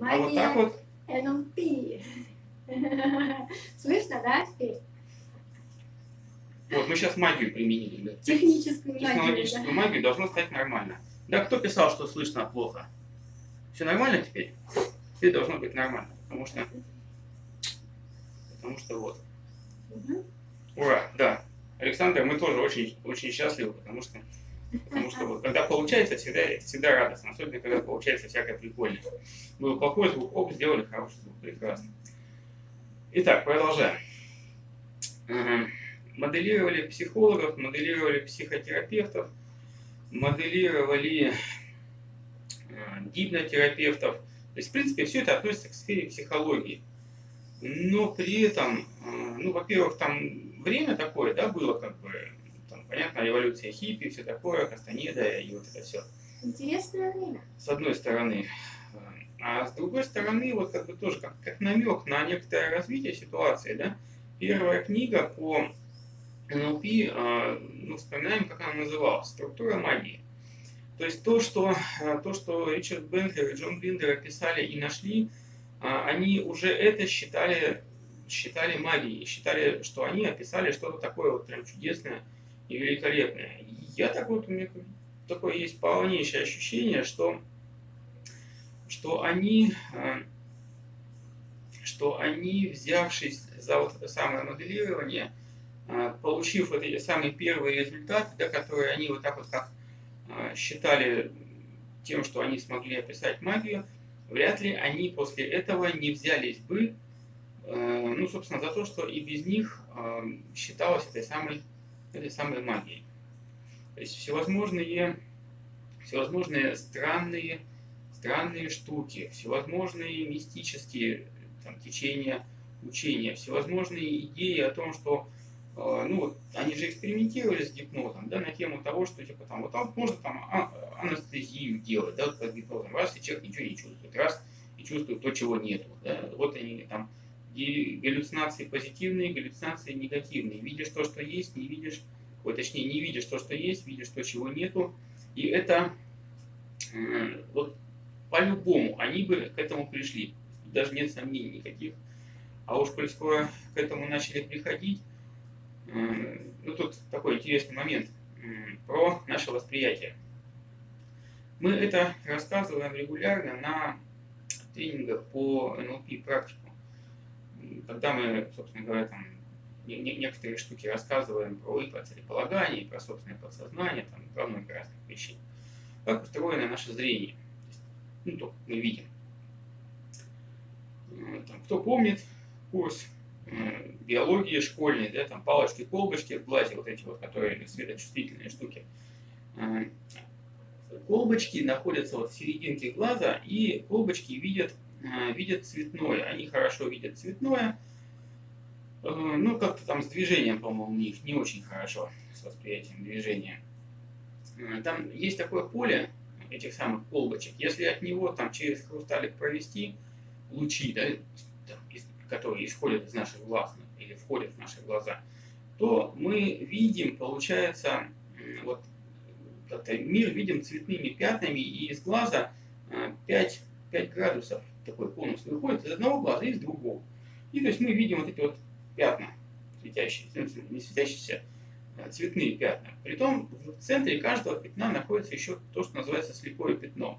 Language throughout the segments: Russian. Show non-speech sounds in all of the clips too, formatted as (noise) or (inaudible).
А вот так Магия вот, NLP. (laughs) Слышно, да, теперь? вот мы сейчас магию применили. Да. Техническую магию, Технологическую да. магию должно стать нормально. Да, кто писал, что слышно плохо? Все нормально теперь? Теперь должно быть нормально, потому что, потому что вот. Мгм. Ура, да. Александр, мы тоже очень, очень счастливы, потому что, потому что вот, когда получается, всегда, всегда радостно, особенно когда получается всякое прикольное. Был плохой звук, оп, сделали хороший звук, прекрасно. Итак, продолжаем. Моделировали психологов, моделировали психотерапевтов, моделировали э, гипнотерапевтов. То есть, в принципе, все это относится к сфере психологии. Но при этом, э, ну, во-первых, там время такое, да, было как бы, понятно, революция хиппи, все такое, Кастанеда и вот это все. Интересное время. С одной стороны. А с другой стороны, вот как бы тоже как, как намек на некоторое развитие ситуации, да. Первая книга по НЛП, ну, вспоминаем, как она называлась, «Структура магии». То есть то, что, э, то, что Ричард Бентлер и Джон Биндер описали и нашли, э, они уже это считали, считали магией, считали, что они описали что-то такое вот прям чудесное и великолепное. И Я так вот, у меня такое есть полнейшее ощущение, что, что они, э, что они, взявшись за вот это самое моделирование, э, получив вот эти самые первые результаты, да, которые они вот так вот как э, считали тем, что они смогли описать магию, вряд ли они после этого не взялись бы, ну, собственно, за то, что и без них считалось этой самой, этой самой магией. То есть всевозможные, всевозможные странные, странные штуки, всевозможные мистические там, течения учения, всевозможные идеи о том, что э, ну вот они же экспериментировали с гипнозом, да, на тему того, что типа там вот там можно там а- анестезию делать, да, под гипнозом, раз и человек ничего не чувствует, раз и чувствует то, чего нету, да, вот они там галлюцинации позитивные, галлюцинации негативные, видишь то, что есть, не видишь, ой, точнее не видишь то, что есть, видишь то, чего нету, и это э, вот по-любому они бы к этому пришли, даже нет сомнений никаких. А уж коль скоро к этому начали приходить, э, ну тут такой интересный момент м, про наше восприятие. Мы это рассказываем регулярно на тренингах по НЛП практику. М, Когда мы, собственно говоря, там не- не- некоторые штуки рассказываем про и про целеполагание, и про собственное подсознание, там, про много разных вещей. Как устроено наше зрение? Ну, то мы видим. Э, Там, кто помнит курс э, биологии школьной, да, там палочки, колбочки в глазе, вот эти вот, которые светочувствительные штуки. Э, Колбочки находятся вот в серединке глаза, и колбочки видят, видят цветное. Они хорошо видят цветное, Э, ну, как-то там с движением, по-моему, у них не очень хорошо, с восприятием движения. Э, Там есть такое поле этих самых колбочек. Если от него там через хрусталик провести лучи, да, которые исходят из наших глаз ну, или входят в наши глаза, то мы видим, получается, вот мир видим цветными пятнами, и из глаза 5, 5 градусов такой конус выходит из одного глаза и из другого. И то есть мы видим вот эти вот пятна светящиеся, ну, не светящиеся, а цветные пятна. Притом в центре каждого пятна находится еще то, что называется слепое пятно.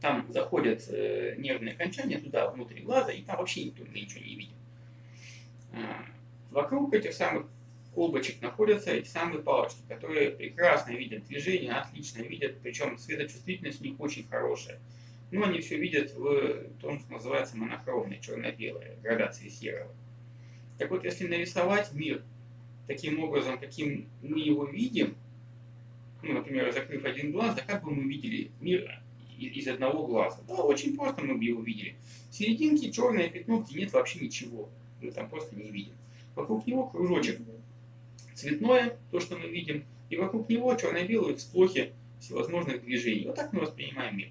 Там заходят э, нервные окончания туда, внутрь глаза, и там вообще никто ничего не видим. А, Вокруг этих самых колбочек находятся эти самые палочки, которые прекрасно видят движение, отлично видят, причем светочувствительность у них очень хорошая. Но они все видят в том, что называется монохромное, черно-белое, градации серого. Так вот, если нарисовать мир таким образом, каким мы его видим, ну, например, закрыв один глаз, да как бы мы видели мир из одного глаза? Да, очень просто мы бы его видели. В серединке черное пятно, где нет вообще ничего. Мы там просто не видим. Вокруг него кружочек цветное, то, что мы видим, и вокруг него черно-белые всплохи всевозможных движений. Вот так мы воспринимаем мир.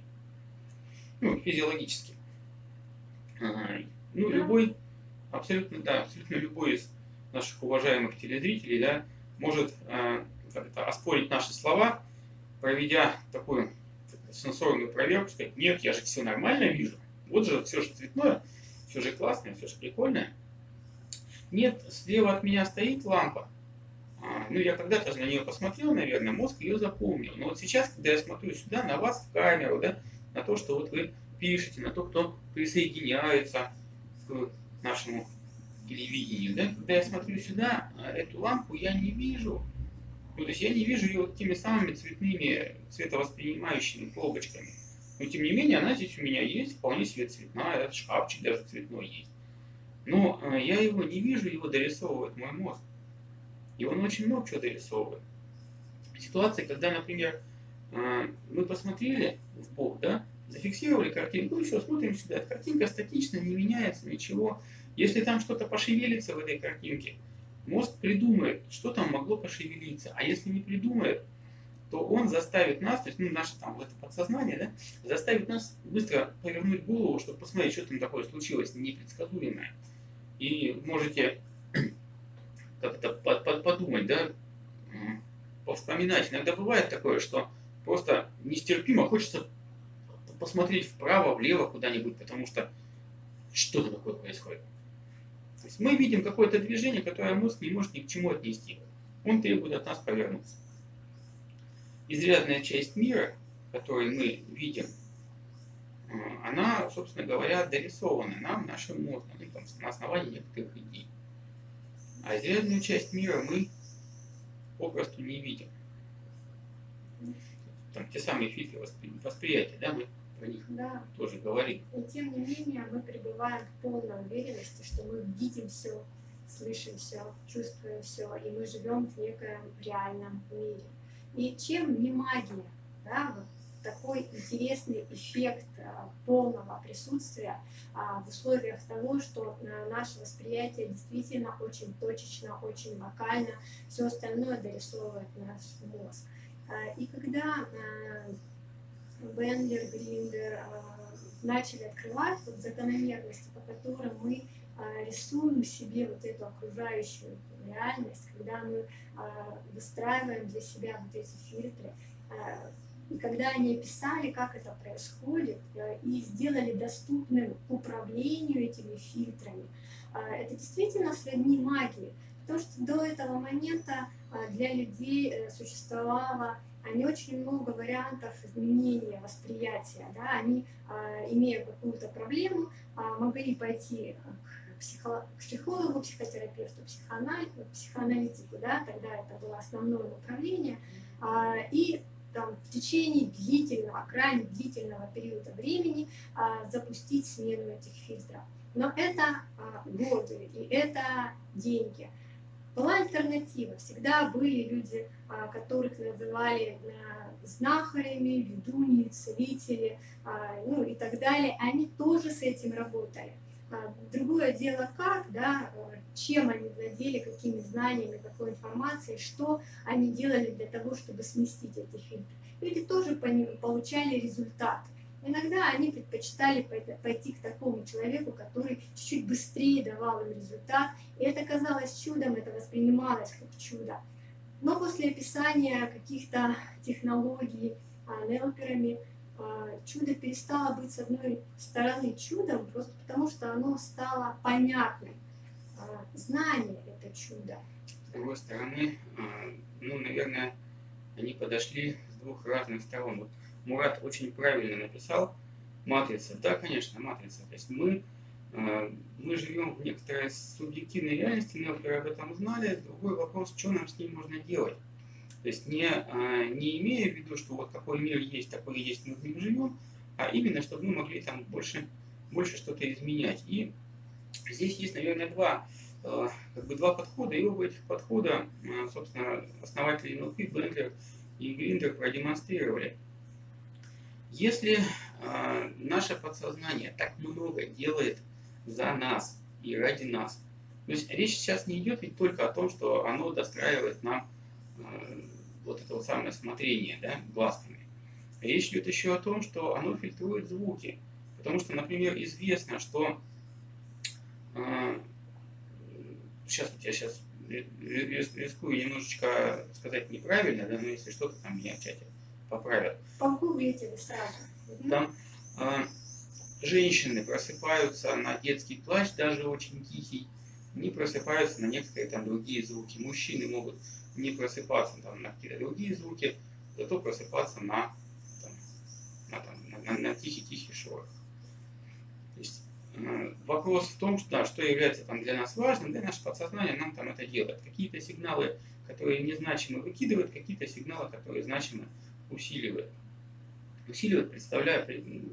Ну, физиологически. Ага. Ну, Да. любой, абсолютно, да, абсолютно любой из наших уважаемых телезрителей, да, может э, как это, оспорить наши слова, проведя такую сенсорную проверку, сказать, нет, я же все нормально вижу. Вот же все же цветное, все же классное, все же прикольное. Нет, слева от меня стоит лампа. А, ну, я когда-то же на нее посмотрел, наверное, мозг ее запомнил. Но вот сейчас, когда я смотрю сюда, на вас в камеру, да, на то, что вот вы пишете, на то, кто присоединяется к нашему телевидению, да, когда я смотрю сюда, а, эту лампу я не вижу. Ну, то есть я не вижу ее вот теми самыми цветными, цветовоспринимающими колбочками. Но тем не менее, она здесь у меня есть, вполне себе цветная, этот шкафчик даже цветной есть. Но э, я его не вижу, его дорисовывает мой мозг. И он очень много чего дорисовывает. Ситуация, когда, например, мы посмотрели в бок, да, зафиксировали картинку, еще смотрим сюда, картинка статично, не меняется, ничего. Если там что-то пошевелится в этой картинке, мозг придумает, что там могло пошевелиться. А если не придумает, то он заставит нас, то есть ну, наше там это подсознание, да, заставит нас быстро повернуть голову, чтобы посмотреть, что там такое случилось непредсказуемое. И можете (clears throat) как-то подумать, да, повспоминать. Иногда бывает такое, что просто нестерпимо хочется посмотреть вправо, влево куда-нибудь, потому что что-то такое происходит. То есть мы видим какое-то движение, которое мозг не может ни к чему отнести. Он требует от нас повернуться. Изрядная часть мира, который мы видим, э, она, собственно говоря, дорисована нам, нашим мозгом, ну, на основании некоторых идей. А изрядную часть мира мы попросту не видим. Там те самые фильтры восприятия, да, мы про них да. тоже говорим. И тем не менее мы пребываем в полной уверенности, что мы видим все, слышим все, чувствуем все, и мы живем в некоем реальном мире. И чем не магия, да, вот такой интересный эффект а, полного присутствия а, в условиях того, что а, наше восприятие действительно очень точечно, очень локально, все остальное дорисовывает наш мозг. И когда Бендлер, Гриндер начали открывать вот закономерности, по которым мы рисуем себе вот эту окружающую реальность, когда мы выстраиваем для себя вот эти фильтры, и когда они описали, как это происходит, э, и сделали доступным управлению этими фильтрами, э, это действительно сродни магии. Потому что до этого момента э, для людей существовало не очень много вариантов изменения восприятия. Да? Они, имея какую-то проблему, могли пойти к, психо, к психологу, психотерапевту, психоаналитику, психоаналитику, да? тогда это было основное направление, и там, в течение длительного, крайне длительного периода времени а, запустить смену этих фильтров. Но это а, годы и это деньги. Была альтернатива. Всегда были люди, а, которых называли а, знахарями, ведуньи, целители, а, ну и так далее. Они тоже с этим работали. Другое дело как, да, чем они владели, какими знаниями, какой информацией, что они делали для того, чтобы сместить эти фильтры. Люди тоже получали результат. Иногда они предпочитали пойти к такому человеку, который чуть-чуть быстрее давал им результат, и это казалось чудом, это воспринималось как чудо. Но после описания каких-то технологий а, неоперами, а, чудо перестало быть с одной стороны чудом, просто потому что оно стало понятным. А, знание — это чудо. С другой стороны, а, ну, наверное, они подошли с двух разных сторон. Вот Мурат очень правильно написал матрица. Да, конечно, матрица. То есть мы, мы живем в некоторой субъективной реальности, мы об этом знали. Другой вопрос, что нам с ним можно делать. То есть не, а, не имея в виду, что вот какой мир есть, такой есть, мы в нем живем, а именно, чтобы мы могли там больше, больше что-то изменять. И здесь есть, наверное, два, а, как бы два подхода, и оба этих подхода, а, собственно, основатели НЛП, Бендлер и Гриндер продемонстрировали. Если наше подсознание так много делает за нас и ради нас, то есть речь сейчас не идет ведь только о том, что оно достраивает нам Э, вот это вот самое смотрение да, глазками. Речь идет еще о том, что оно фильтрует звуки. Потому что, например, известно, что э, сейчас я сейчас рискую немножечко сказать неправильно, да, но если что-то там меня в чате поправят. Погуглите вы сразу. Там э, женщины просыпаются на детский плач, даже очень тихий, не просыпаются на некоторые там другие звуки. Мужчины могут не просыпаться там, на какие-то другие звуки, зато просыпаться на, там, на, там, на, на тихий-тихий шорох. То есть, э, вопрос в том, что, да, что является там, для нас важным, для нашего подсознания нам там это делает. Какие-то сигналы, которые незначимо выкидывают, какие-то сигналы, которые значимо усиливают. Усиливают, представляя,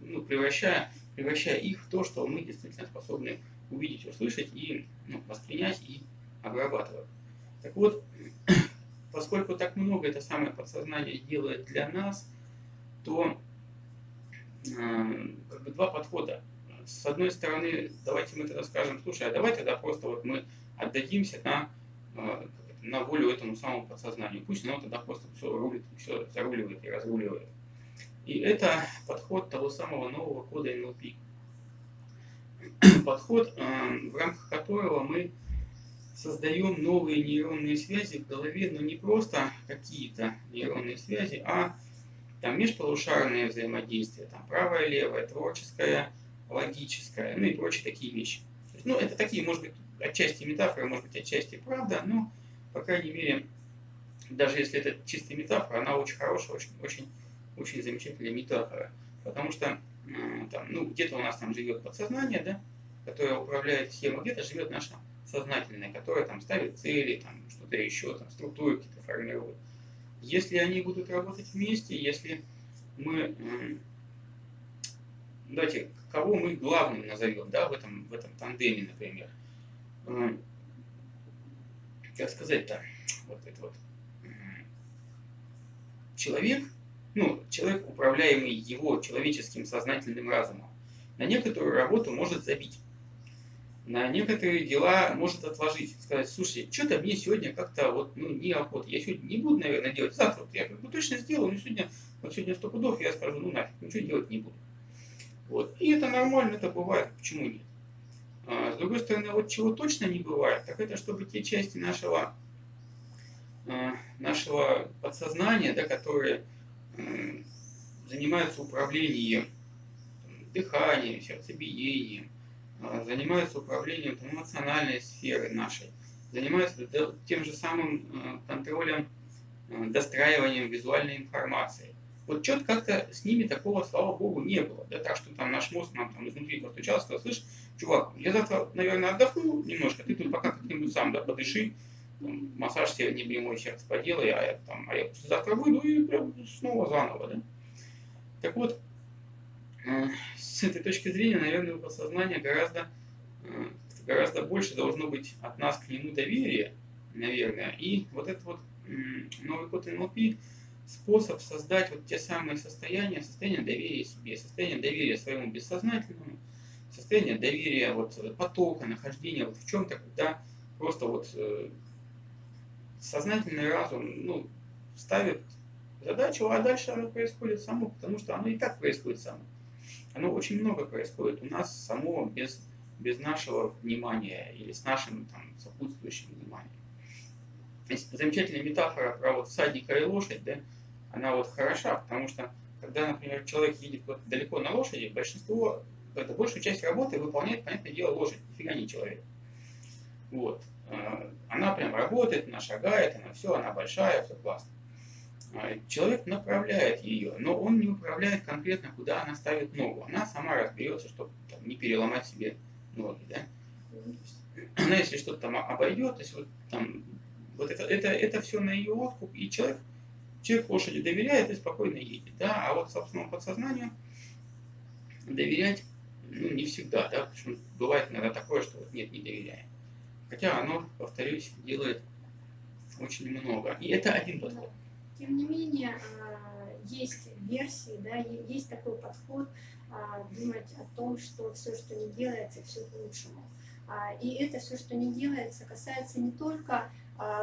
ну, превращая, превращая их в то, что мы действительно способны увидеть, услышать и ну, воспринять и обрабатывать. Так вот, (clears throat) поскольку так много это самое подсознание делает для нас, то э, как бы два подхода. С одной стороны, давайте мы тогда скажем, слушай, а давай тогда просто вот мы отдадимся на, э, на волю этому самому подсознанию. Пусть оно тогда просто все рулит, все заруливает и разруливает. И это подход того самого нового кода NLP подход, э, в рамках которого мы создаем новые нейронные связи в голове, но не просто какие-то нейронные связи, а там межполушарные взаимодействия, там правое, левое, творческое, логическое, ну и прочие такие вещи. Ну, это такие, может быть, отчасти метафоры, может быть, отчасти правда, но, по крайней мере, даже если это чистая метафора, она очень хорошая, очень, очень, очень замечательная метафора. Потому что там, ну, где-то у нас там живет подсознание, да, которое управляет схемой, где-то живет наше сознательное, которое там ставит цели, там что-то еще, там структуры какие-то формирует. Если они будут работать вместе, если мы, давайте, кого мы главным назовем, да, в этом, в этом тандеме, например, как сказать-то, вот это вот, человек – ну, человек, управляемый его человеческим сознательным разумом, на некоторую работу может забить, на некоторые дела может отложить, сказать, слушай, что-то мне сегодня как-то вот, ну, неохота, я сегодня не буду, наверное, делать, завтра вот я как бы точно сделаю, но сегодня, вот сегодня сто пудов, я скажу, ну нафиг, ничего делать не буду. Вот. И это нормально, это бывает, почему нет? А, с другой стороны, вот чего точно не бывает, так это чтобы те части нашего, а, нашего подсознания, да, которые занимаются управлением дыханием, сердцебиением, а, занимаются управлением эмоциональной сферы нашей, занимаются тем же самым контролем, достраиванием визуальной информации. Вот что-то как-то с ними такого, слава богу, не было. Да, так что там наш мозг нам там изнутри постучался, сказал, слышь, чувак, я завтра, наверное, отдохну немножко, ты тут пока как-нибудь сам да, подыши, там, массаж себе не прямой сердце поделай, а я, там, а я завтра выйду и прям снова заново, да. Так вот, э, с этой точки зрения, наверное, у подсознания гораздо, э, гораздо больше должно быть от нас к нему доверия, наверное. И вот этот вот новый код НЛП способ создать вот те самые состояния, состояние доверия себе, состояние доверия своему бессознательному, состояние доверия вот потока, нахождения вот в чем-то, когда просто вот э, сознательный разум ну, ставит задачу, а дальше оно происходит само, потому что оно и так происходит само. Оно очень много происходит у нас само без, без нашего внимания или с нашим там, сопутствующим вниманием. Есть замечательная метафора про вот всадника и лошадь, да, она вот хороша, потому что когда, например, человек едет вот далеко на лошади, большинство, это большую часть работы выполняет, понятное дело, лошадь, нифига не человек. Вот. А, она прям работает, она шагает, она все, она большая, все классно. А, человек направляет ее, но он не управляет конкретно, куда она ставит ногу. Она сама разберется, чтобы там, не переломать себе ноги. Да? Она, если что-то там обойдет, то есть вот там вот это, это, это все на ее откуп, и человек, человек лошади доверяет и спокойно едет. Да? А вот собственному подсознанию доверять ну, не всегда, да, что бывает иногда такое, что вот нет, не доверяем. Хотя оно, повторюсь, делает очень много. И это один подход. Тем не менее, а, есть версии, да, есть такой подход а, думать о том, что все, что не делается, все к лучшему. А, и это все, что не делается, касается не только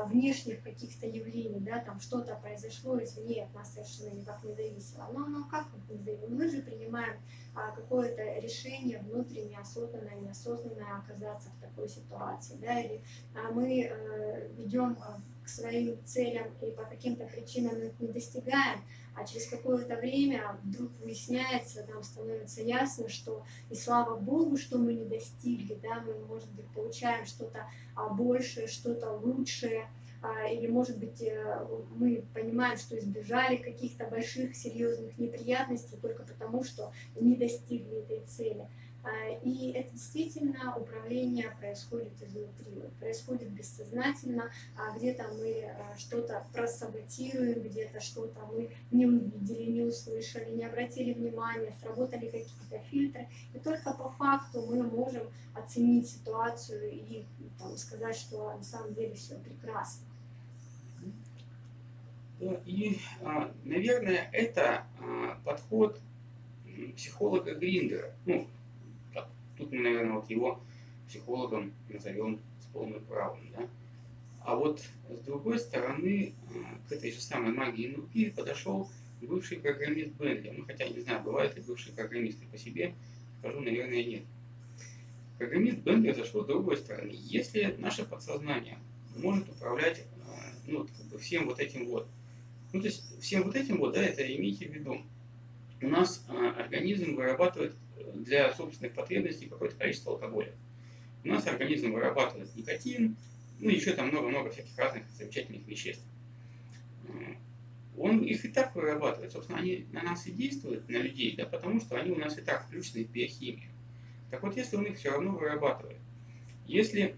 внешних каких-то явлений, да, там что-то произошло извне от нас совершенно никак не зависело. Но оно как не зависело? Мы же принимаем а, какое-то решение внутренне осознанное, неосознанное оказаться в такой ситуации, да, или а, мы э, ведем к своим целям и по каким-то причинам их не достигаем, а через какое-то время вдруг выясняется, нам становится ясно, что и слава Богу, что мы не достигли, да, мы, может быть, получаем что-то а, большее, что-то лучшее, а, или, может быть, э, мы понимаем, что избежали каких-то больших, серьезных неприятностей только потому, что не достигли этой цели. А, и это действительно управление происходит изнутри, происходит бессознательно, а где-то мы а, что-то просаботируем, где-то что-то мы не увидели, не услышали, не обратили внимания, сработали какие-то фильтры. И только по факту мы можем оценить ситуацию и там, сказать, что на самом деле все прекрасно. И, наверное, это подход психолога Гриндера. Ну, Тут мы, наверное, вот его психологом назовем с полным правом. Да? А вот с другой стороны, э, к этой же самой магии НЛП подошел бывший программист Бенли. Ну, хотя не знаю, бывают ли бывшие программисты по себе, скажу, наверное, нет. Программист Бенли зашел с другой стороны. Если наше подсознание может управлять э, ну, как бы всем вот этим вот, ну, то есть всем вот этим вот, да, это имейте в виду, у нас э, организм вырабатывает для собственных потребностей какое-то количество алкоголя. У нас организм вырабатывает никотин, ну еще там много-много всяких разных замечательных веществ. Он их и так вырабатывает. Собственно, они на нас и действуют, на людей, да, потому что они у нас и так включены в биохимию. Так вот, если он их все равно вырабатывает, если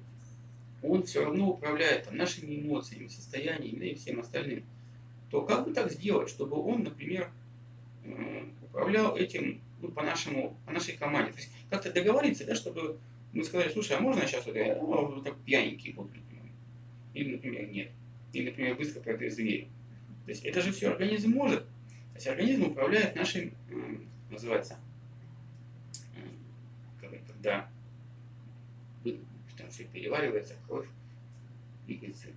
он все равно управляет там, нашими эмоциями, состояниями и всем остальным, то как бы так сделать, чтобы он, например, управлял этим ну, по, нашему, по нашей команде. То есть как-то договориться, да, чтобы мы сказали, слушай, а можно сейчас вот, я, ну, вот так пьяненький буду, например. Или, например, нет. Или, например, быстро протрезвею. То есть это же все организм может. То есть организм управляет нашим, называется, когда там все переваривается, кровь двигается.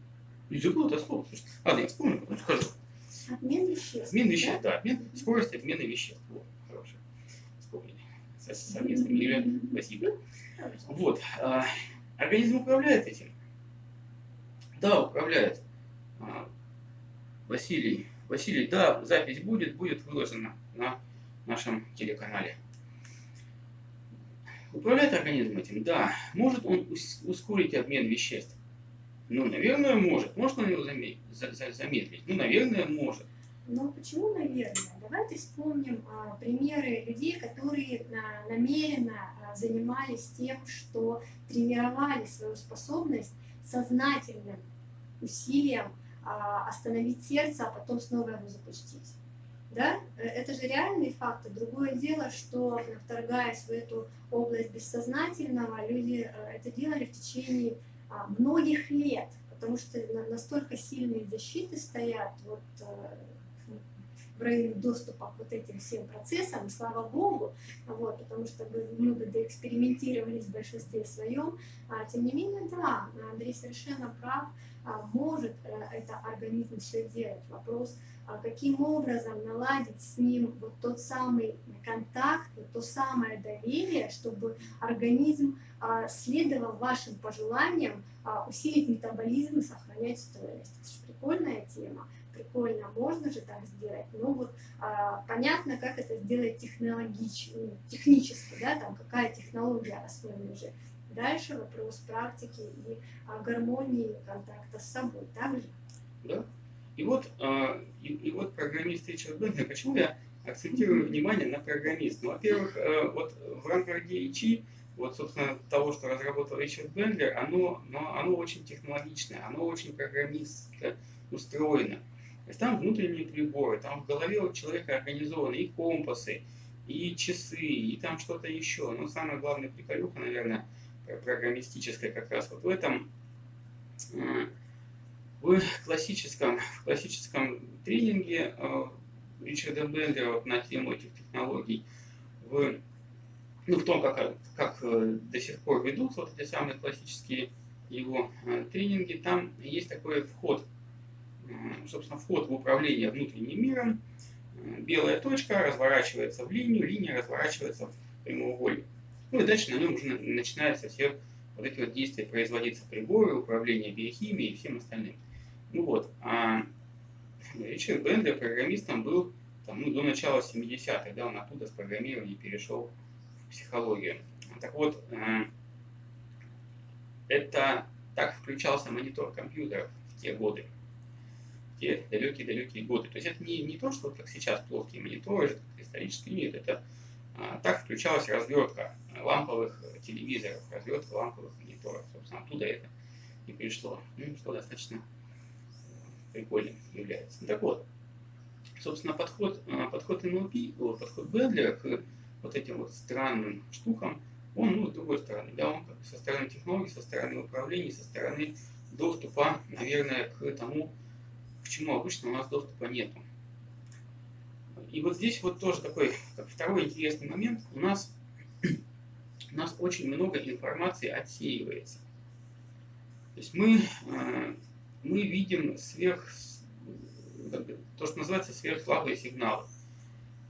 И забыл это слово. Ладно, я вспомню, потом скажу. Обмен веществ. Обмен веществ, да, обмен, скорость обмена веществ. Вот совместным или спасибо. Вот. А, организм управляет этим. Да, управляет. А, Василий, Василий, да, запись будет, будет выложена на нашем телеканале. Управляет организм этим? Да. Может он ускорить обмен веществ? Ну, наверное, может. Может он его замедлить? Ну, наверное, может. Но почему, наверное? Давайте вспомним а, примеры людей, которые а, намеренно а, занимались тем, что тренировали свою способность сознательным усилием а, остановить сердце, а потом снова его запустить. Да? Э, это же реальный факт. Другое дело, что вторгаясь в эту область бессознательного, люди э, это делали в течение а, многих лет, потому что настолько сильные защиты стоят. Вот, э, доступа к вот этим всем процессам, слава богу, вот, потому что мы бы доэкспериментировались в большинстве своем. А, тем не менее, да, Андрей совершенно прав, а, может э, это организм все делать. Вопрос, а каким образом наладить с ним вот тот самый контакт, вот то самое доверие, чтобы организм а, следовал вашим пожеланиям усилить метаболизм и сохранять стройность. Это же прикольная тема прикольно, можно же так сделать, но вот а, понятно, как это сделать технологич, ну, технически, да, там какая технология основана уже. Дальше вопрос практики и а, гармонии контакта с собой также. Да. И вот, а, и, и вот программист Ричард Бендер, почему я акцентирую внимание на программист? Ну, во-первых, э, вот в рамках DHI, вот, собственно, того, что разработал Ричард Бендлер, оно, но оно очень технологичное, оно очень программистско устроено. Там внутренние приборы, там в голове у человека организованы и компасы, и часы, и там что-то еще. Но самое главное приколюха, наверное, программистическая как раз вот в этом, э, в классическом, в классическом тренинге э, Ричарда Бендера вот на тему этих технологий, в, ну, в том, как, как э, до сих пор ведутся вот эти самые классические его тренинги, там есть такой вход – собственно, вход в управление внутренним миром. Белая точка разворачивается в линию, линия разворачивается в прямоугольник. Ну и дальше на нем уже начинаются все вот эти вот действия производиться приборы, управление биохимией и всем остальным. Ну вот, а Ричард Бендлер программистом был там, ну, до начала 70-х, да, он оттуда с программирования перешел в психологию. Так вот, э, это так включался монитор компьютеров в те годы, те далекие-далекие годы. То есть это не, не то, что как сейчас плоские мониторы, как исторический нет, это а, так включалась развертка ламповых телевизоров, развертка ламповых мониторов. Собственно, оттуда это и пришло, ну, что достаточно прикольным является. Ну, так вот, собственно, подход, а, подход NLP, подход Бедлера к вот этим вот странным штукам, он, ну, с другой стороны, да, он со стороны технологий, со стороны управления, со стороны доступа, наверное, к тому, к чему обычно у нас доступа нету. И вот здесь вот тоже такой, как второй интересный момент, у нас, у нас очень много информации отсеивается. То есть мы, э, мы видим сверх, то, что называется сверхслабые сигналы.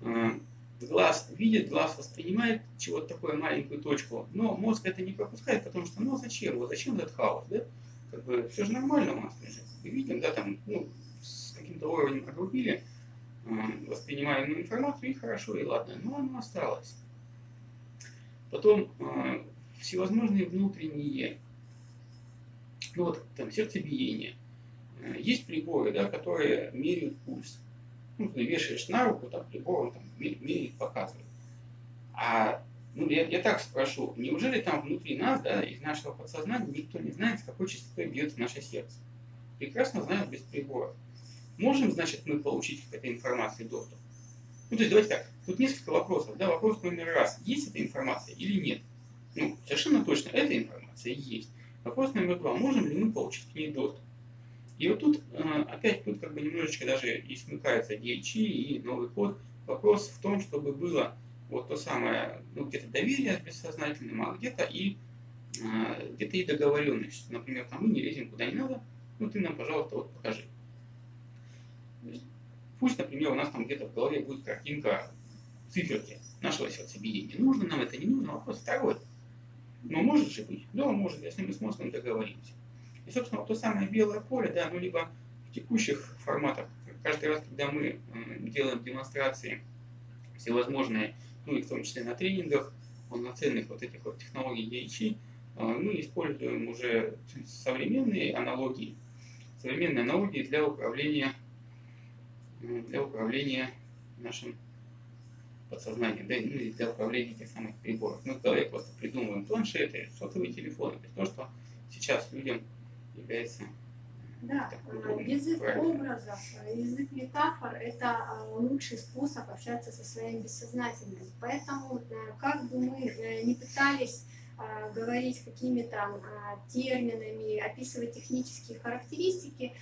Э, глаз видит, глаз воспринимает чего-то такое маленькую точку, но мозг это не пропускает, потому что, ну зачем, вот зачем этот хаос, да? Как бы все же нормально у нас лежит. Мы видим, да, там, ну, каким-то уровнем огрубили, воспринимаемую информацию, и хорошо, и ладно, но оно осталось. Потом э, всевозможные внутренние, ну вот там сердцебиение. Э, есть приборы, да, которые меряют пульс. Ну, ты вешаешь на руку, там прибор там меряет, показывает. А ну, я, я так спрошу, неужели там внутри нас, да, из нашего подсознания никто не знает, с какой частотой бьется наше сердце? Прекрасно знают без приборов. Можем, значит, мы получить к этой информации доступ? Ну, то есть, давайте так, тут несколько вопросов. Да, вопрос номер раз, есть эта информация или нет? Ну, совершенно точно, эта информация есть. Вопрос номер два, можем ли мы получить к ней доступ? И вот тут, э, опять, тут как бы немножечко даже и смыкается DHI и новый код. Вопрос в том, чтобы было вот то самое, ну, где-то доверие с бессознательным, а где-то и э, где-то и договоренность. Например, там мы не лезем куда не надо, ну ты нам, пожалуйста, вот покажи. Пусть, например, у нас там где-то в голове будет картинка циферки нашего сердцебиения. Нужно нам это, не нужно, вопрос второй. Но может же быть? Да, может, если мы с мозгом договоримся. И, собственно, вот то самое белое поле, да, ну, либо в текущих форматах, каждый раз, когда мы делаем демонстрации всевозможные, ну, и в том числе на тренингах, полноценных вот этих вот технологий DHI, а, мы используем уже современные аналогии, современные аналогии для управления для управления нашим подсознанием, да, ну, для управления тех самых приборов. Мы в голове просто придумываем планшеты, сотовые телефоны, то что сейчас людям является да, язык образов, язык метафор – это а, лучший способ общаться со своим бессознательным. Поэтому, э, как бы мы э, не пытались а, говорить какими-то а, терминами, описывать технические характеристики,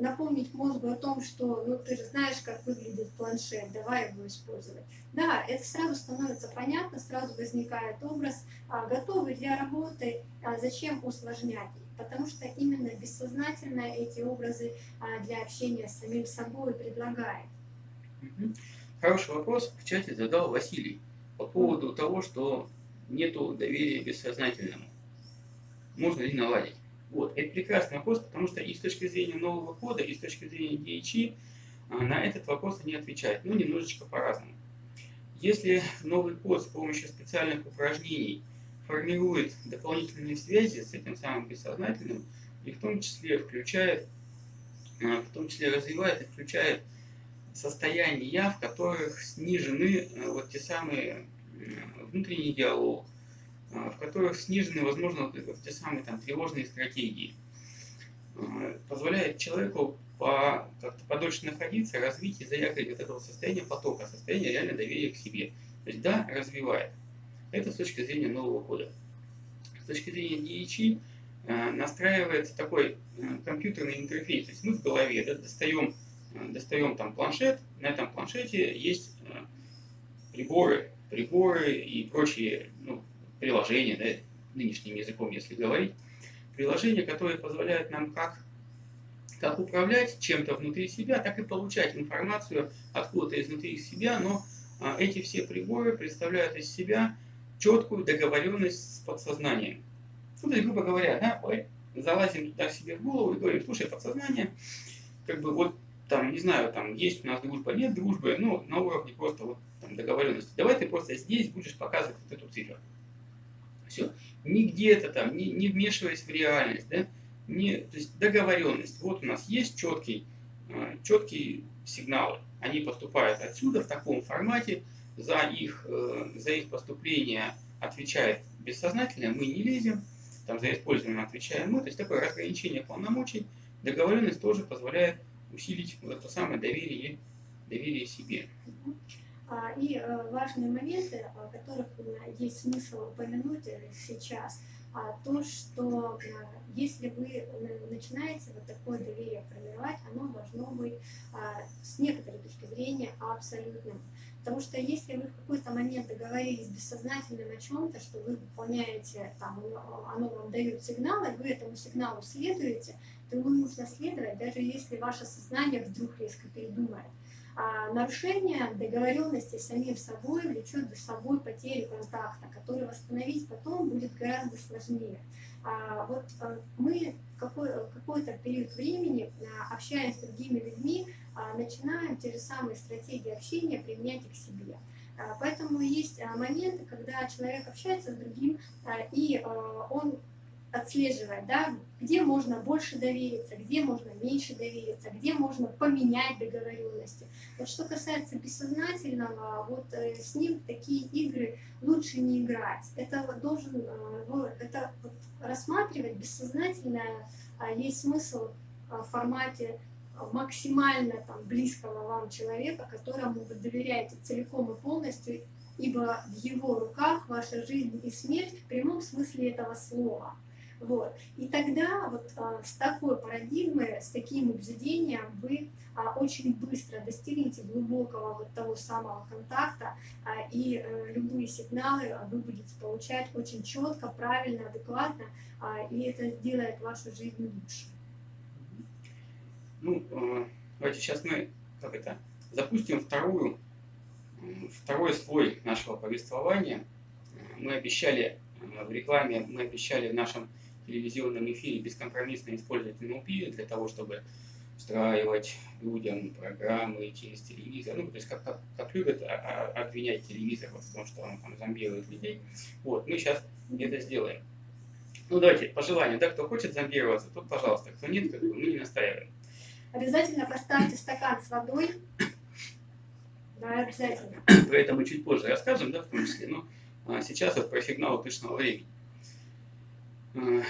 напомнить мозгу о том, что ну ты же знаешь, как выглядит планшет, давай его использовать. Да, это сразу становится понятно, сразу возникает образ, а, готовый для работы, а зачем усложнять? Потому что именно бессознательно эти образы а, для общения с самим собой предлагает. Хороший вопрос в чате задал Василий по поводу того, что нету доверия бессознательному. Можно ли наладить? Вот. Это прекрасный вопрос, потому что и с точки зрения нового кода, и с точки зрения DHI а, на этот вопрос они отвечают, ну, немножечко по-разному. Если новый код с помощью специальных упражнений формирует дополнительные связи с этим самым бессознательным, и в том числе включает, а, в том числе развивает и включает состояния, в которых снижены а, вот те самые внутренний диалог, в которых снижены, возможно, те самые там, тревожные стратегии. А, позволяет человеку по, как-то подольше находиться, развить и заякорить вот этого состояния потока, состояния реально доверия к себе. То есть, да, развивает. Это с точки зрения нового кода. С точки зрения DHI а, настраивается такой компьютерный интерфейс. То есть мы в голове да, достаем, достаем там планшет, на этом планшете есть приборы, приборы и прочие ну, приложения, да, нынешним языком, если говорить, приложения, которые позволяют нам как, как управлять чем-то внутри себя, так и получать информацию откуда-то изнутри себя, но а, эти все приборы представляют из себя четкую договоренность с подсознанием. Ну, то есть, грубо говоря, да, ой, залазим туда себе в голову и говорим, слушай, подсознание, как бы вот там, не знаю, там есть у нас дружба, нет дружбы, ну, на уровне просто вот там договоренности. Давай ты просто здесь будешь показывать вот эту цифру. Все. Не где-то там, не, не вмешиваясь в реальность, да, не, то есть договоренность. Вот у нас есть четкий, э, четкие сигналы. Они поступают отсюда в таком формате, за их, э, за их поступление отвечает бессознательное, мы не лезем, там за использование отвечаем мы, то есть такое разграничение полномочий, договоренность тоже позволяет усилить вот это самое доверие, доверие себе. А, и э, важные моменты, о которых есть смысл упомянуть сейчас, а, то, что э, если вы начинаете вот такое доверие формировать, оно должно быть а, с некоторой точки зрения абсолютным. Потому что если вы в какой-то момент договорились бессознательно о чем-то, что вы выполняете, там, оно вам дает сигнал, и вы этому сигналу следуете, то ему нужно следовать, даже если ваше сознание вдруг резко передумает. А нарушение договоренности с самим собой влечет за собой потерю контакта, который восстановить потом будет гораздо сложнее. А вот а, мы какой, какой-то период времени, общаясь с другими людьми, начинаем те же самые стратегии общения применять и к себе. Поэтому есть моменты, когда человек общается с другим, и он отслеживает, да, где можно больше довериться, где можно меньше довериться, где можно поменять договоренности. Вот что касается бессознательного, вот э, с ним такие игры лучше не играть. Это должен, э, это вот, рассматривать бессознательно, есть смысл в формате максимально там, близкого вам человека, которому вы доверяете целиком и полностью, ибо в его руках ваша жизнь и смерть в прямом смысле этого слова. Вот. И тогда вот а, с такой парадигмой, с таким убеждением вы а, очень быстро достигнете глубокого вот того самого контакта, а, и а, любые сигналы вы будете получать очень четко, правильно, адекватно, а, и это сделает вашу жизнь лучше. Ну, э, давайте сейчас мы, как это, запустим вторую, второй слой нашего повествования. Мы обещали э, в рекламе, мы обещали в нашем телевизионном эфире бескомпромиссно использовать НЛП для того, чтобы встраивать людям программы через телевизор. Ну, то есть как, как, как любят обвинять телевизор в том, что он там зомбирует людей. Вот, мы сейчас это сделаем. Ну, давайте, по желанию, да, кто хочет зомбироваться, тот, пожалуйста, кто нет, как бы мы не настаиваем. Обязательно поставьте стакан с водой. Да, обязательно. Про это мы чуть позже расскажем, да, в том числе. Но а, сейчас вот про сигналы пышного времени. А,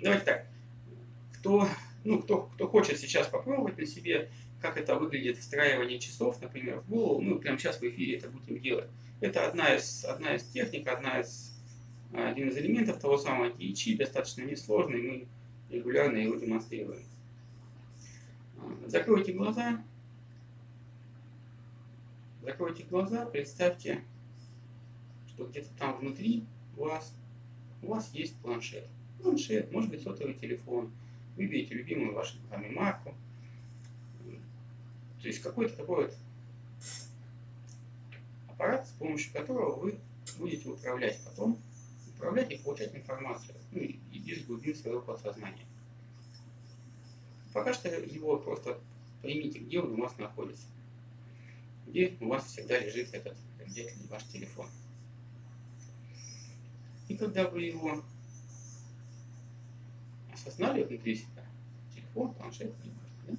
давайте так. Кто, ну, кто, кто хочет сейчас попробовать на себе, как это выглядит встраивание часов, например, в голову, ну, прямо сейчас в эфире это будем делать. Это одна из, одна из техник, одна из, один из элементов того самого DHI, достаточно несложный, мы регулярно его демонстрируем. Закройте глаза. Закройте глаза, представьте, что где-то там внутри вас у вас есть планшет. Планшет, может быть сотовый телефон. Выберите любимую вашу там, марку. То есть какой-то такой вот аппарат, с помощью которого вы будете управлять потом, управлять и получать информацию ну, из глубин своего подсознания. Пока что его просто поймите, где он у вас находится. Где у вас всегда лежит этот где ваш телефон. И когда вы его осознали внутри себя, телефон, планшет, не важно, да?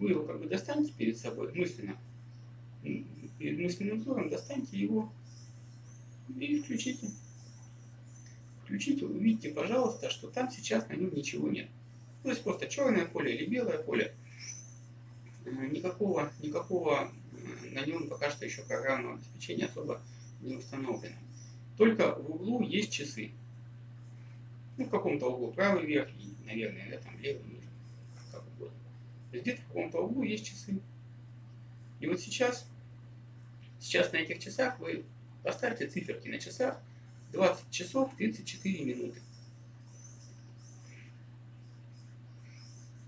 вы его как бы достанете перед собой мысленно, перед мысленным взором достаньте его и включите. Включите, увидите, пожалуйста, что там сейчас на нем ничего нет. То есть просто черное поле или белое поле. Э, никакого, никакого э, на нем пока что еще программного обеспечения особо не установлено. Только в углу есть часы. Ну, в каком-то углу правый верх и, наверное, да, там левый низ, как угодно. То есть где-то в каком-то углу есть часы. И вот сейчас, сейчас на этих часах вы поставьте циферки на часах 20 часов 34 минуты.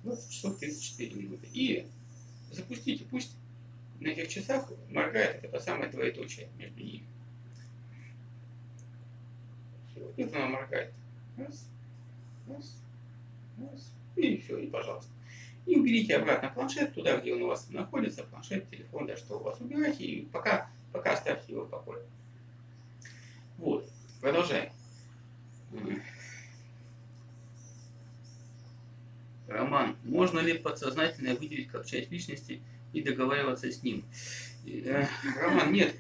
20 часов 34 минуты. И запустите, пусть на этих часах моргает это самое двоеточие между ними. Все, вот она моргает. Раз. Раз, раз, и все, и пожалуйста. И уберите обратно планшет туда, где он у вас находится, планшет, телефон, да что у вас, убирайте, и пока, пока оставьте его в покое. Вот, продолжаем. Роман, можно ли подсознательно выделить как часть личности и договариваться с ним? Э, Роман, нет.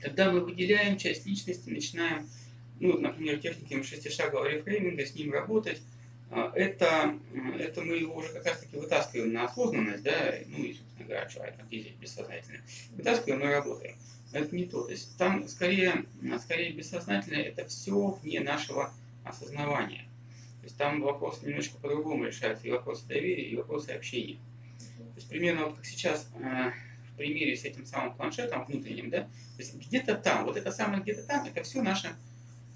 Когда мы выделяем часть личности, начинаем, ну, например, техниками шестишагового рефрейминга, с ним работать, э, это, это мы его уже как раз таки вытаскиваем на осознанность, да, ну и, собственно говоря, человек, здесь бессознательно. Вытаскиваем и работаем. Но это не то. То есть там скорее, скорее бессознательно это все вне нашего осознавания. То есть там вопрос немножко по-другому решается, и вопросы доверия, и вопросы общения. То есть примерно вот как сейчас э, в примере с этим самым планшетом внутренним, да, то есть где-то там, вот это самое где-то там, это все наше,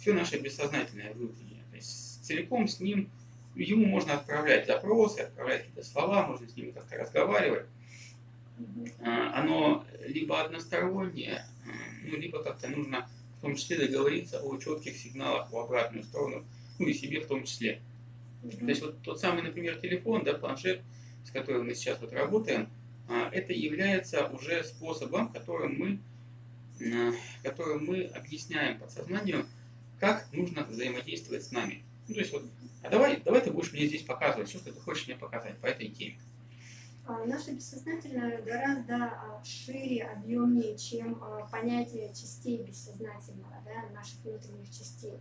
все наше бессознательное внутреннее. То есть целиком с ним, ему можно отправлять запросы, отправлять какие-то слова, можно с ним как-то разговаривать. Э, оно либо одностороннее, ну, либо как-то нужно в том числе договориться о четких сигналах в обратную сторону, ну и себе в том числе. Mm-hmm. То есть вот тот самый, например, телефон, да, планшет, с которым мы сейчас вот работаем, а, это является уже способом, которым мы, а, которым мы объясняем подсознанию, как нужно взаимодействовать с нами. Ну, то есть вот, а давай, давай ты будешь мне здесь показывать, что ты хочешь мне показать по этой теме. А, наше бессознательное гораздо а, шире, объемнее, чем а, понятие частей бессознательного, да, наших внутренних частей.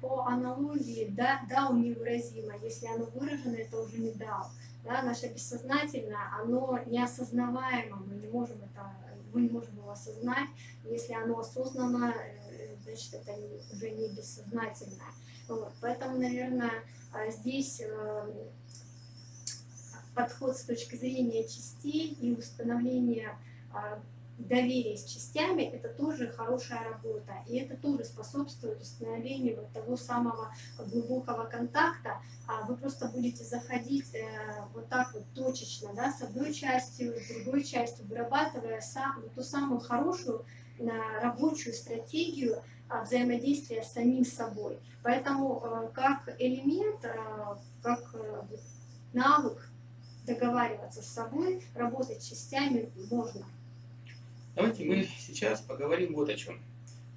По аналогии, да, дау невыразимо, если оно выражено, это уже не дау. Да, наше бессознательное, оно неосознаваемо, мы не можем это, мы не можем его осознать. Если оно осознанно, э, значит, это уже не бессознательное. Вот. Поэтому, наверное, здесь э, подход с точки зрения частей и установления а, доверия с частями, это тоже хорошая работа. И это тоже способствует установлению вот того самого глубокого контакта. А вы просто будете заходить э, вот так вот точечно, да, с одной частью, с другой частью, вырабатывая сам, ту самую хорошую э, рабочую стратегию а, взаимодействия с самим собой. Поэтому э, как элемент, как навык договариваться с собой, работать частями можно. Давайте мы сейчас поговорим вот о чем.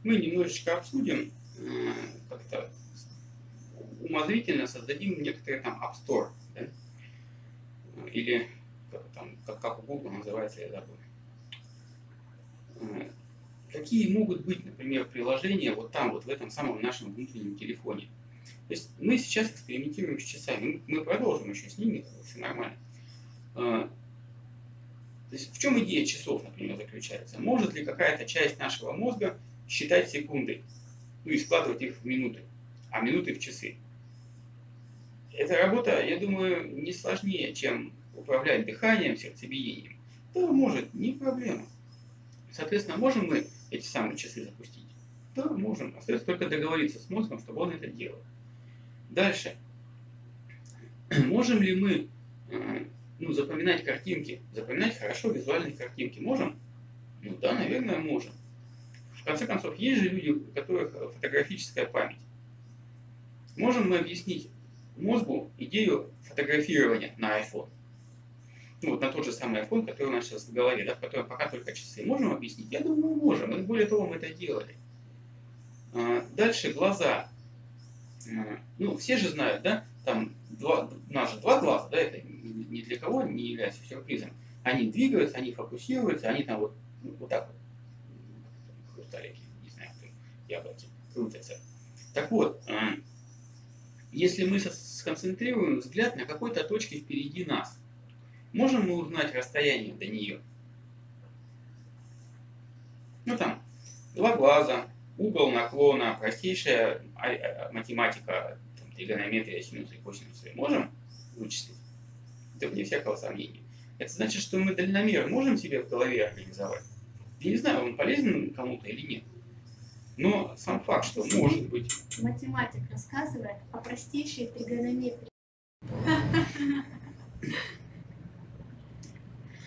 Мы немножечко обсудим, э, как-то умозрительно создадим некоторый там App Store, да? или там, как, как у Google называется, я забыл. Какие могут быть, например, приложения вот там, вот в этом самом нашем внутреннем телефоне. То есть мы сейчас экспериментируем с часами, мы продолжим еще с ними, все нормально. А, то есть в чем идея часов, например, заключается? Может ли какая-то часть нашего мозга считать секунды, ну и складывать их в минуты, а минуты в часы? Эта работа, я думаю, не сложнее, чем управлять дыханием, сердцебиением. Да, может, не проблема. Соответственно, можем мы эти самые часы запустить? Да, можем. Остается только договориться с мозгом, чтобы он это делал. Дальше. (clears throat) Можем ли мы э, ну, запоминать картинки, запоминать хорошо визуальные картинки можем? Ну да, наверное, можем. В конце концов, есть же люди, у которых фотографическая память. Можем мы объяснить мозгу идею фотографирования на iPhone? Ну, вот на тот же самый iPhone, который у нас сейчас в голове, да, в котором пока только часы. Можем объяснить? Я думаю, можем. И более того, мы это делали. А, дальше глаза. А, ну, все же знают, да, там два, же два глаза, да, это ни для кого не является сюрпризом. Они двигаются, они фокусируются, они там вот, ну, вот так вот, хрусталики, не знаю, яблоки, крутятся. Так вот, а, если мы сконцентрируем взгляд на какой-то точке впереди нас, можем мы узнать расстояние до нее? Ну там, два глаза, угол наклона, простейшая а, а, математика, там, тригонометрия, синусы и косинусы. Можем вычислить? это вне всякого сомнения. Это значит, что мы дальномер можем себе в голове организовать. Я не знаю, он полезен кому-то или нет. Но сам факт, что может быть... Математик рассказывает о простейшей тригонометрии. (laughs)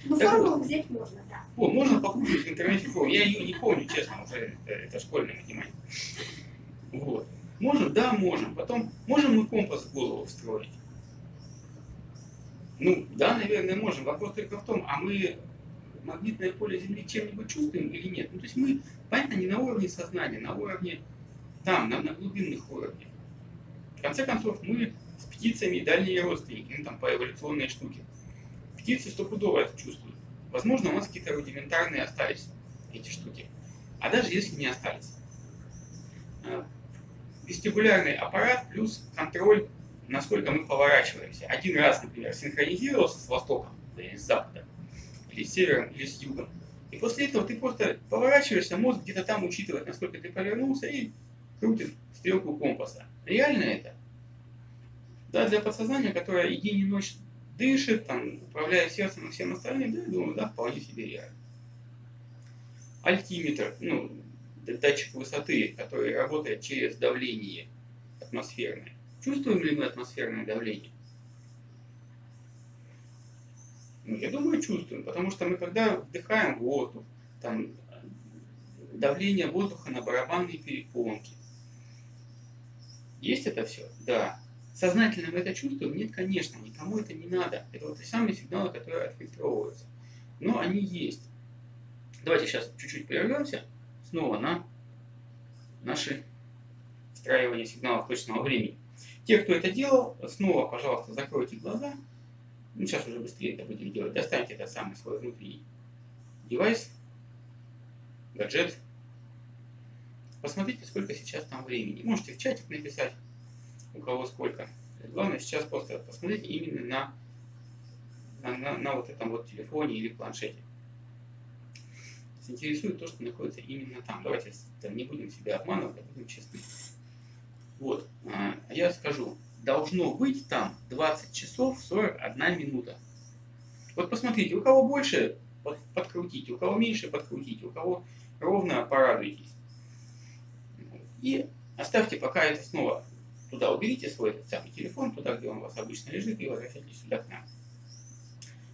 Ну, формулу взять можно, да. О, можно покушать в интернете формулу. Я ее не помню, честно, уже это, это школьная математика. Вот. Можем? Да, можем. Потом, можем мы компас в голову встроить? Ну, да, наверное, можем. Вопрос только в том, а мы магнитное поле Земли чем-нибудь чувствуем или нет? Ну, то есть мы, понятно, не на уровне сознания, на уровне там, на, на глубинных уровнях. В конце концов, мы с птицами дальние родственники, ну, там, по эволюционной штуке. Птицы стопудово это чувствуют. Возможно, у нас какие-то рудиментарные остались эти штуки. А даже если не остались. А, вестибулярный аппарат плюс контроль, насколько мы поворачиваемся. Один раз, например, синхронизировался с востоком, или с западом, или с севером, или с югом. И после этого ты просто поворачиваешься, мозг где-то там учитывает, насколько ты повернулся, и крутит стрелку компаса. Реально это? Да, для подсознания, которое и день, и ночь дышит, там, управляет сердцем и всем остальным, да, я думаю, да, вполне себе реально. Альтиметр, ну, датчик высоты, который работает через давление атмосферное. Чувствуем ли мы атмосферное давление? Ну, я думаю, чувствуем, потому что мы когда вдыхаем воздух, там давление воздуха на барабанные перепонки. Есть это все? Да. Сознательно мы это чувствуем? Нет, конечно, никому это не надо. Это вот те самые сигналы, которые отфильтровываются. Но они есть. Давайте сейчас чуть-чуть прервемся снова на наши встраивание сигналов точного времени. Те, кто это делал, снова, пожалуйста, закройте глаза. Ну, сейчас уже быстрее это будем делать. Достаньте этот самый свой внутренний девайс, гаджет. Посмотрите, сколько сейчас там времени. Можете в чатик написать у кого сколько. Главное сейчас просто посмотрите именно на, на, на, на вот этом вот телефоне или планшете. Интересует то, что находится именно там. Давайте там, не будем себя обманывать, а будем честны. Вот, а, я скажу, должно быть там 20 часов 41 минута. Вот посмотрите, у кого больше, подкрутите, у кого меньше, подкрутите, у кого ровно, порадуйтесь. И оставьте пока это снова туда уберите свой этот самый телефон, туда, где он у вас обычно лежит, и возвращайтесь сюда к нам.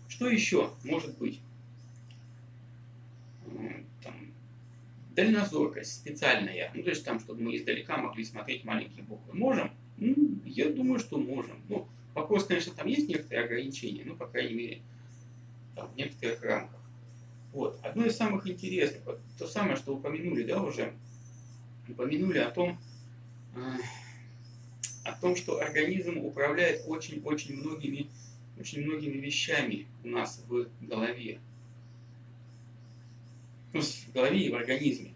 Что еще может быть? Там, дальнозоркость специальная. Ну, то есть там, чтобы мы издалека могли смотреть маленькие буквы. Можем? Ну, я думаю, что можем. Ну, вопрос, конечно, там есть некоторые ограничения, ну, по крайней мере, там, в некоторых рамках. Вот. Одно из самых интересных, вот, то самое, что упомянули, да, уже, упомянули о том, о том, что организм управляет очень-очень многими, очень многими вещами у нас в голове. Ну, в голове и в организме.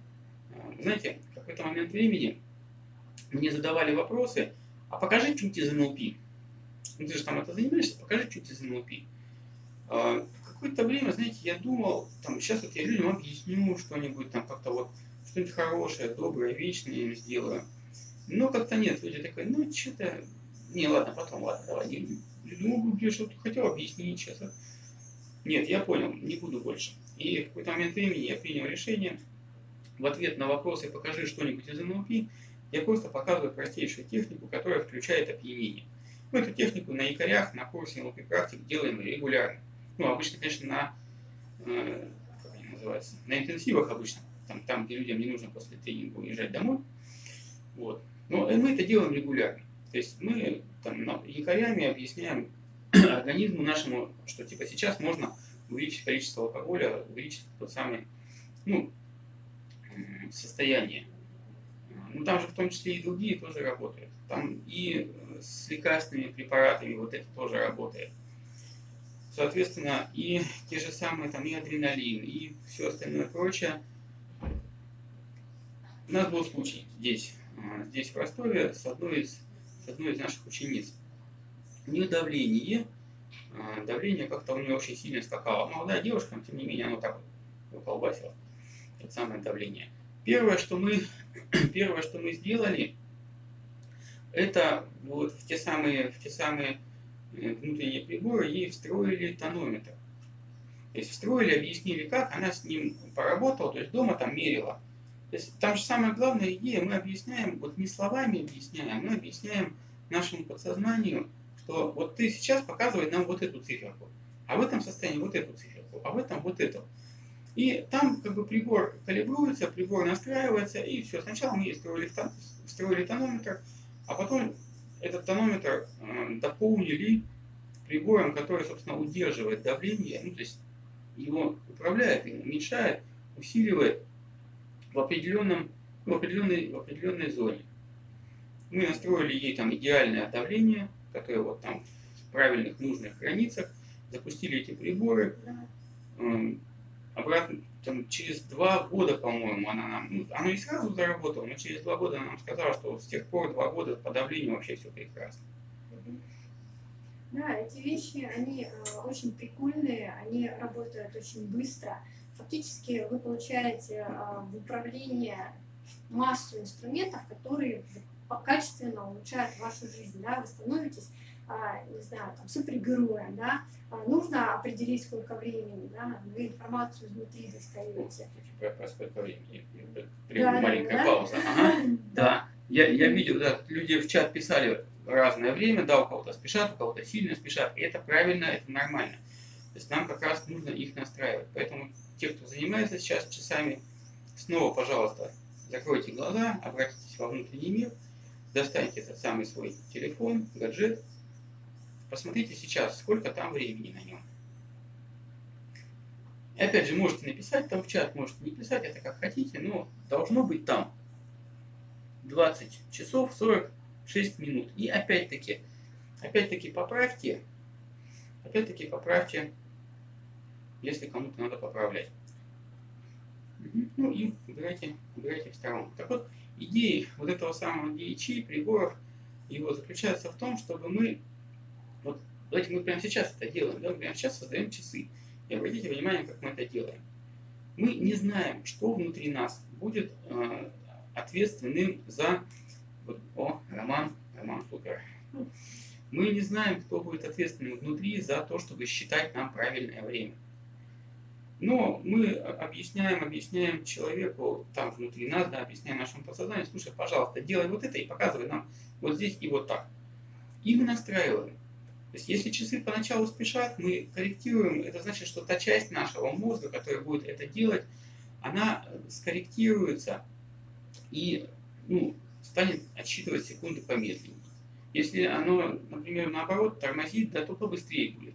А, знаете, в какой-то момент времени мне задавали вопросы, а покажи чуть из НЛП. Ну, ты же там это занимаешься, покажи чуть из НЛП. А, какое-то время, знаете, я думал, там, сейчас вот я людям объясню что-нибудь, там, как-то вот, что-нибудь хорошее, доброе, вечное им сделаю. Но как-то нет, люди такой, ну что-то, не, ладно, потом, ладно, давай, ну, я что-то хотел объяснить. А? Нет, я понял, не буду больше. И в какой-то момент времени я принял решение, в ответ на вопросы «покажи что-нибудь из НЛП», я просто показываю простейшую технику, которая включает опьянение. Мы эту технику на якорях, на курсе НЛП практик делаем регулярно. Ну, обычно, конечно, на, э, как они называются, на интенсивах обычно, там, там, где людям не нужно после тренинга уезжать домой. Вот. Но мы это делаем регулярно. То есть мы там, якорями объясняем (clears throat) организму нашему, что типа сейчас можно увеличить количество алкоголя, увеличить тот самый ну, состояние. Ну, там же в том числе и другие тоже работают. Там и с лекарственными препаратами вот это тоже работает. Соответственно, и те же самые там и адреналин, и все остальное прочее. У нас был случай здесь, здесь в Ростове с одной из, с одной из наших учениц. У нее давление, а, давление как-то у нее очень сильно скакало. Молодая девушка, но тем не менее оно так вот колбасило. Это самое давление. Первое, что мы, (clears throat) первое, что мы сделали, это вот в те самые, в те самые э, внутренние приборы ей встроили тонометр. То есть встроили, объяснили, как она с ним поработала, то есть дома там мерила то есть там же самая главная идея, мы объясняем, вот не словами объясняем, мы объясняем нашему подсознанию, что вот ты сейчас показывай нам вот эту циферку, а в этом состоянии вот эту циферку, а в этом вот эту. И там как бы прибор калибруется, прибор настраивается, и все. Сначала мы строили, строили тонометр, а потом этот тонометр э, дополнили прибором, который, собственно, удерживает давление, ну, то есть его управляет, уменьшает, усиливает в, определенном, в, определенной, в определенной зоне. Мы настроили ей там идеальное давление, которое вот там в правильных, нужных границах, запустили эти приборы, эм, обратно, там, через два года, по-моему, она нам, ну, оно и сразу заработало, но через два года она нам сказала, что с тех пор два года по давлению вообще все прекрасно. Да, эти вещи, они э, очень прикольные, они работают очень быстро. Фактически вы получаете э, в управлении массу инструментов, которые качественно улучшают вашу жизнь. Да? Вы становитесь а, не знаю, там, супергероем, да, а, нужно определить, сколько времени, да, вы информацию изнутри достаете. Про сколько времени? Да, маленькая да, пауза. Ага. (laughs) Да, я, я видел, да, люди в чат писали разное время, да, у кого-то спешат, у кого-то сильно спешат, и это правильно, это нормально. То есть нам как раз нужно их настраивать. Поэтому те, кто занимается сейчас часами, снова, пожалуйста, закройте глаза, обратитесь во внутренний мир, достаньте этот самый свой телефон, гаджет, Посмотрите сейчас, сколько там времени на нем. И опять же, можете написать там в чат, можете не писать, это как хотите, но должно быть там 20 часов 46 минут. И опять-таки, опять-таки поправьте, опять-таки поправьте, если кому-то надо поправлять. Ну и убирайте, убирайте в сторону. Так вот, идея вот этого самого DHI, приборов, его заключается в том, чтобы мы вот давайте мы прямо сейчас это делаем, да, мы прямо сейчас создаем часы. И обратите внимание, как мы это делаем. Мы не знаем, что внутри нас будет э, ответственным за... Вот, о, Роман, Роман супер. Мы не знаем, кто будет ответственным внутри за то, чтобы считать нам правильное время. Но мы объясняем, объясняем человеку там внутри нас, да, объясняем нашему подсознанию, слушай, пожалуйста, делай вот это и показывай нам вот здесь и вот так. И мы настраиваем. То есть если часы поначалу спешат, мы корректируем, это значит, что та часть нашего мозга, которая будет это делать, она скорректируется и ну, станет отсчитывать секунды помедленнее. Если оно, например, наоборот, тормозит, да, то побыстрее будет.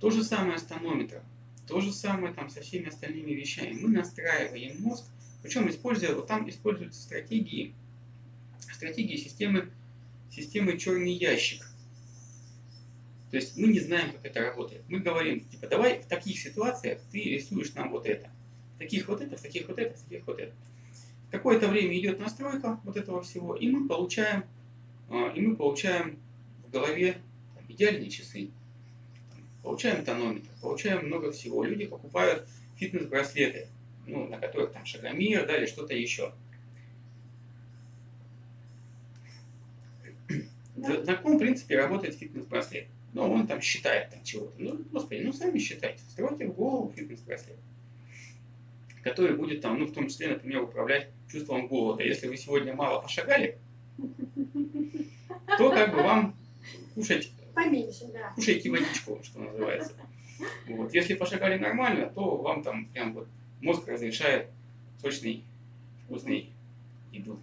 То же самое с тонометром. То же самое там со всеми остальными вещами. Мы настраиваем мозг, причем используя, вот там используются стратегии, стратегии системы, системы черный ящик. То есть мы не знаем, как это работает. Мы говорим, типа, давай в таких ситуациях ты рисуешь нам вот это. В таких вот это, в таких вот это, в таких вот это. Какое-то время идет настройка вот этого всего, и мы получаем, а, и мы получаем в голове там, идеальные часы. Получаем тонометр, получаем много всего. Люди покупают фитнес-браслеты, ну, на которых там шагомер, да, или что-то еще. На каком принципе работает фитнес-браслет? Ну, он там считает там чего-то. Ну, господи, ну сами считайте. Стройте в голову фитнес-браслет, который будет там, ну, в том числе, например, управлять чувством голода. Если вы сегодня мало пошагали, то как бы вам кушать, Поменьше, да. кушайте водичку, что называется. Вот. Если пошагали нормально, то вам там прям вот мозг разрешает сочный, вкусный еду.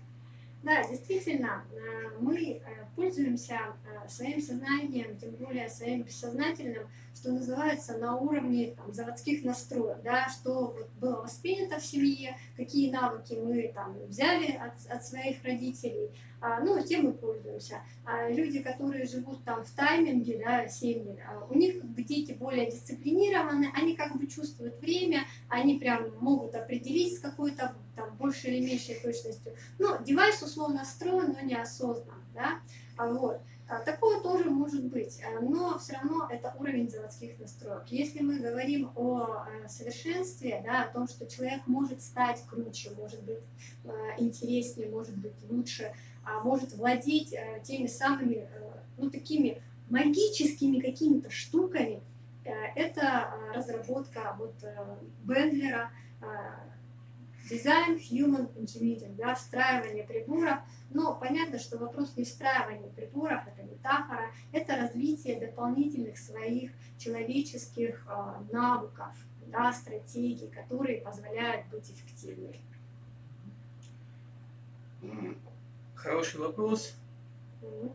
Да, действительно, э, мы э, пользуемся э, своим сознанием, тем более своим бессознательным, что называется, на уровне там, заводских настроек, да, что вот было воспринято в семье, какие навыки мы там взяли от, от своих родителей, а, ну, тем мы пользуемся. А люди, которые живут там в тайминге, да, семьи, а у них как бы дети более дисциплинированы, они как бы чувствуют время, они прям могут определить с какой-то там большей или меньшей точностью. Ну, девайс условно настроен, но неосознанно, да, а вот. А, такое тоже может быть, а, но все равно это уровень заводских настроек. Если мы говорим о а, совершенстве, да, о том, что человек может стать круче, может быть интереснее, может быть лучше, может владеть теми самыми, ну, такими магическими какими-то штуками, это разработка вот Бендлера, дизайн Human Engineering, да, встраивание приборов. Но понятно, что вопрос не встраивания приборов, это метафора, это развитие дополнительных своих человеческих э, навыков, да, стратегий, которые позволяют быть эффективнее. Хороший вопрос.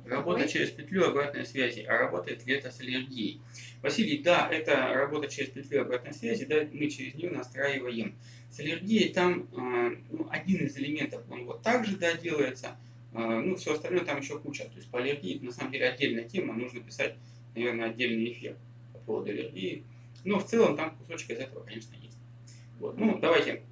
Работа через петлю обратной связи. А работает ли это с аллергией? Василий, да, это работа через петлю обратной связи, да, мы через нее настраиваем. С аллергией там а, ну, один из элементов, он вот так же, да, делается, а, ну, все остальное там еще куча. То есть по аллергии, на самом деле, отдельная тема, нужно писать, наверное, отдельный эфир по поводу аллергии. Но в целом там кусочек из этого, конечно, есть. Вот. Ну, давайте.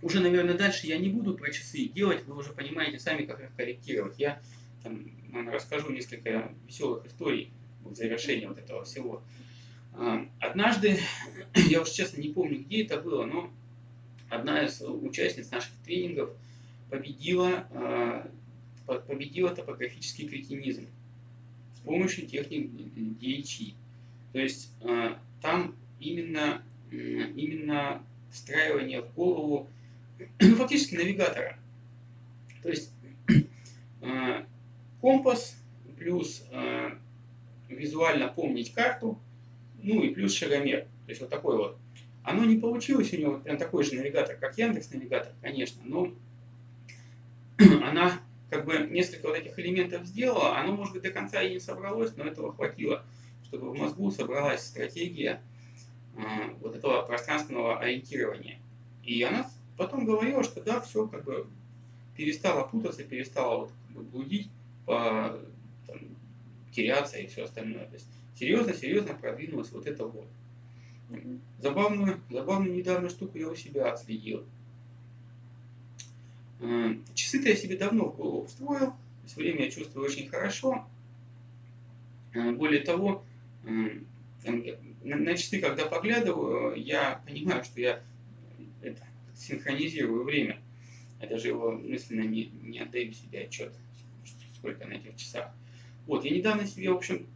Уже, наверное, дальше я не буду про часы делать, вы уже понимаете сами, как их корректировать. Я там, наверное, расскажу несколько веселых историй в завершении вот этого всего. А, однажды, я уж честно не помню, где это было, но одна из участниц наших тренингов победила, а, победила топографический кретинизм с помощью техник DHI. То есть а, там именно, именно встраивание в голову, ну, фактически навигатора. То есть компас, плюс э, визуально помнить карту, ну и плюс шагомер. То есть вот такой вот. Оно не получилось у него прям такой же навигатор, как Яндекс навигатор, конечно, но (clears throat) она как бы несколько вот этих элементов сделала, оно может быть до конца и не собралось, но этого хватило, чтобы в мозгу собралась стратегия э, вот этого пространственного ориентирования. И она потом говорила, что да, все как бы перестала путаться, перестала вот, как бы, блудить, по, там, теряться и все остальное. То есть серьезно-серьезно продвинулось вот это вот. Забавную, забавную недавно штуку я у себя отследил. Э, часы-то я себе давно в голову встроил, все время я чувствую очень хорошо. Э, более того, э, на, на часы, когда поглядываю, я понимаю, что я это, синхронизирую время. Я даже его мысленно не, не отдаю себе отчет сколько на этих часах. Вот, я недавно себе, в общем,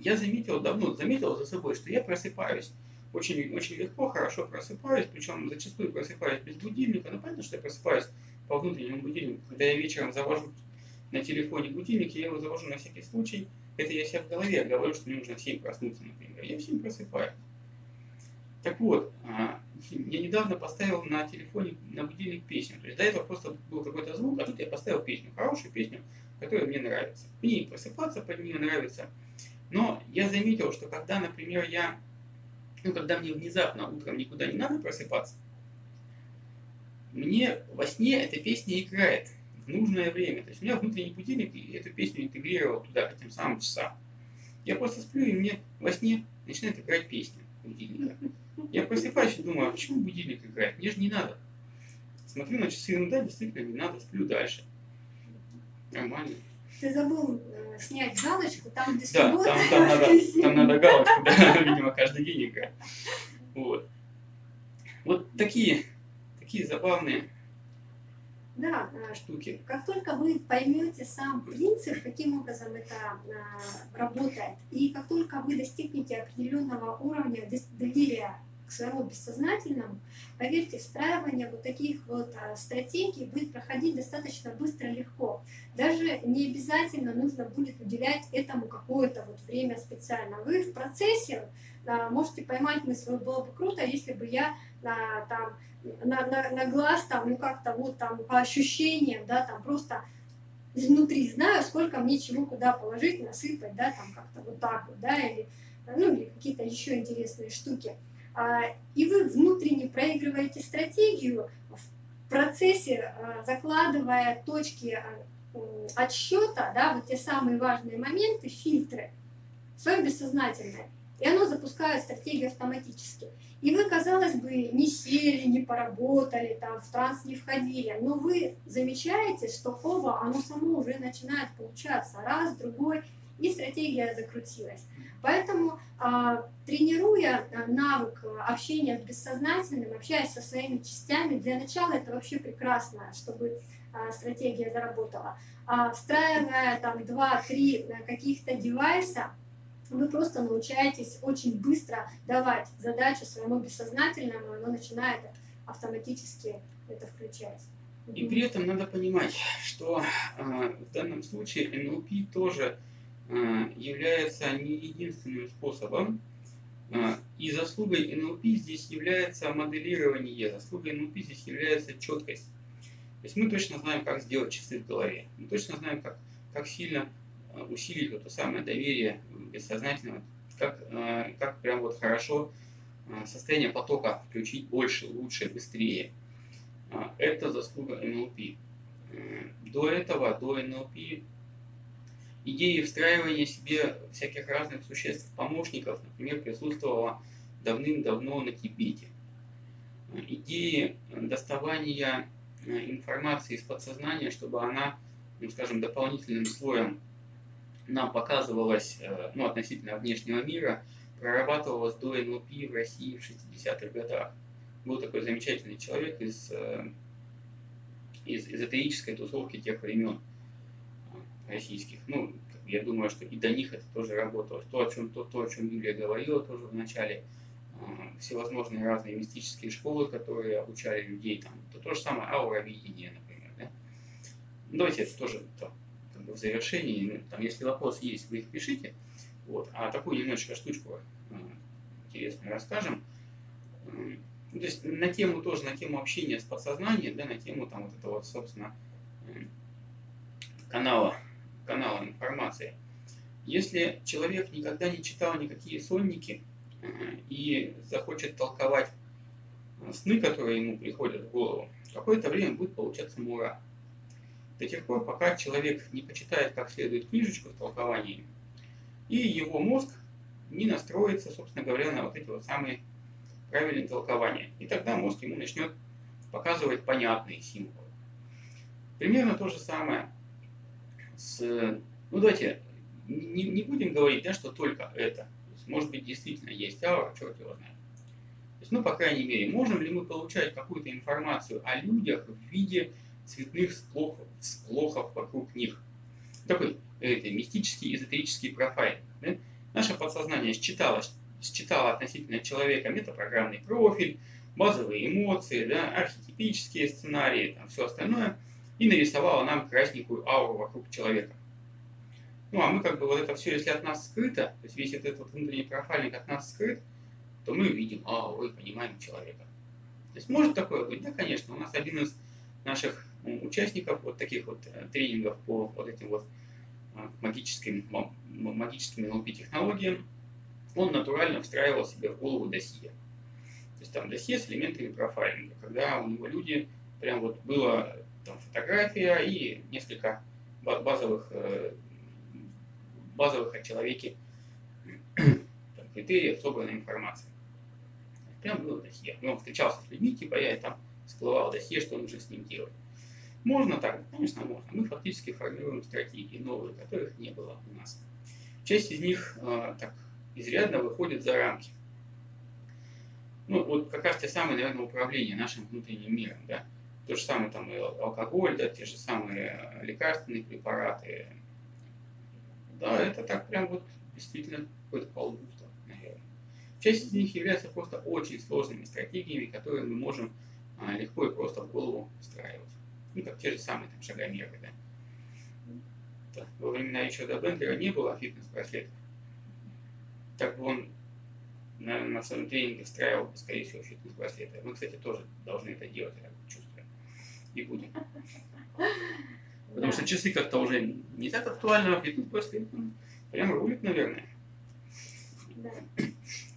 я заметил, давно заметил за собой, что я просыпаюсь очень, очень легко, хорошо просыпаюсь, причем зачастую просыпаюсь без будильника, но понятно, что я просыпаюсь по внутреннему будильнику. Когда я вечером завожу на телефоне будильник, я его завожу на всякий случай, это я себе в голове говорю, что мне нужно в 7 проснуться, например. Я в 7 просыпаюсь. Так вот, а, я недавно поставил на телефоне на будильник песню. То есть до этого просто был какой-то звук, а тут я поставил песню, хорошую песню, которая мне нравится. Мне просыпаться под нее нравится. Но я заметил, что когда, например, я, ну, когда мне внезапно утром никуда не надо просыпаться, мне во сне эта песня играет в нужное время. То есть у меня внутренний будильник и эту песню интегрировал туда, к этим самым часам. Я просто сплю, и мне во сне начинает играть песня будильника. Я просыпаюсь и думаю, а почему будильник играет? Мне же не надо. Смотрю на часы, ну да, действительно не надо, сплю дальше. Нормально. Ты забыл э, снять галочку, там где Да, там, там, надо, там надо галочку, да, (laughs) видимо, каждый день играть. Вот. Вот такие, такие забавные Да, э, штуки. как только вы поймете сам принцип, каким образом это э, работает, и как только вы достигнете определенного уровня доверия к своему бессознательному, поверьте, встраивание вот таких вот а, стратегий будет проходить достаточно быстро, легко. Даже не обязательно нужно будет уделять этому какое-то вот время специально. Вы в процессе а, можете поймать мысль, было бы круто, если бы я а, там на, на, на глаз там, ну как-то вот там по ощущениям, да, там просто изнутри знаю, сколько мне чего куда положить, насыпать, да, там как-то вот так вот, да, или, ну, или какие-то еще интересные штуки. А, И вы внутренне проигрываете стратегию в процессе, а, закладывая точки а, отсчета, да, вот те самые важные моменты, фильтры, свое бессознательное. И оно запускает стратегию автоматически. И вы, казалось бы, не сели, не поработали, там, в транс не входили, но вы замечаете, что оба, оно само уже начинает получаться, раз, другой, и стратегия закрутилась. Поэтому, а, тренируя а, навык а, общения с бессознательным, общаясь со своими частями, для начала это вообще прекрасно, чтобы а, стратегия заработала. А, Встраивая там 2-3 каких-то девайса, вы просто научаетесь очень быстро давать задачу своему бессознательному, оно начинает автоматически это включать. И при этом надо понимать, что э, в данном случае NLP тоже э, является не единственным способом э, И заслугой НЛП здесь является моделирование, заслугой НЛП здесь является четкость. То есть мы точно знаем, как сделать часы в голове. Мы точно знаем, как, как сильно э, усилить вот то самое доверие бессознательного, как, э, как прям вот хорошо э, состояние потока включить больше, лучше, быстрее. Это заслуга НЛП. До этого, до НЛП, идеи встраивания себе всяких разных существ, помощников, например, присутствовала давным-давно на Тибете. Идеи доставания э, информации из подсознания, чтобы она, ну, скажем, дополнительным слоем нам показывалась э, ну, относительно внешнего мира, прорабатывалась до НЛП в России в 60-х годах. Был такой замечательный человек из, э, из эзотерической тусовки тех времен российских. Ну, я думаю, что и до них это тоже работало. То, о чем, то, то, о чем Юлия говорила тоже в начале, э, всевозможные разные мистические школы, которые обучали людей, там, то, то же самое ауровидение, например. Да? Ну, давайте это тоже то, как бы в завершении, ну, там, если вопросы есть, вы их пишите. Вот. А такую немножечко штучку э, интересную расскажем. Э, то есть на тему тоже, на тему общения с подсознанием, да, на тему там вот этого собственно, э, канала канала информации. Если человек никогда не читал никакие сонники э, и захочет толковать э, сны, которые ему приходят в голову, какое-то время будет получаться мура. До тех пор, пока человек не почитает как следует книжечку в толковании, и его мозг не настроится, собственно говоря, на вот эти вот самые правильные толкования. И тогда мозг ему начнет показывать понятные символы. Примерно то же самое с... Ну, давайте не, не будем говорить, да, что только это. Есть, может быть, действительно есть аура, черт его знает. То есть, ну, по крайней мере, можем ли мы получать какую-то информацию о людях в виде цветных сплохов, сплохов вокруг них? Такой это, мистический, эзотерический профайлинг. Да? Наше подсознание считало, считало относительно человека метапрограммный профиль, базовые эмоции, да, архетипические сценарии, там, все остальное – и нарисовала нам красненькую ауру вокруг человека. Ну, а мы как бы вот это все, если от нас скрыто, то есть весь этот внутренний профайлинг от нас скрыт, то мы видим ауру и понимаем человека. То есть может такое быть? Да, конечно. У нас один из наших участников вот таких вот э, тренингов по вот этим вот а, магическим, магическим NLP-технологиям, он натурально встраивал себе в голову досье. То есть там досье с элементами профайлинга, когда у него люди прям вот было там, фотография и несколько базовых, э, базовых о человеке (clears throat) там, критериев, собранной информации. Прям было досье. Ну, он встречался с людьми, типа я там всплывал досье, что нужно с ним делать. Можно так? Конечно, можно. Мы фактически формируем стратегии новые, которых не было у нас. Часть из них э, так изрядно выходит за рамки. Ну, вот как раз те самые, наверное, управления нашим внутренним миром, да. То же самое там и алкоголь, да, те же самые э, лекарственные препараты. Да, это так прям вот действительно какое-то колдунство, наверное. Часть из них является просто очень сложными стратегиями, которые мы можем а, легко и просто в голову встраивать. Ну, как те же самые там шагомеры, да. да. Во времена еще до Бендлера не было фитнес-браслетов. Так бы он на, на своем тренинге встраивал, скорее всего, фитнес-браслеты. Мы, кстати, тоже должны это делать, и будем. Потому что часы как-то уже не так актуально, и тут просто прямо рулит, наверное. Да.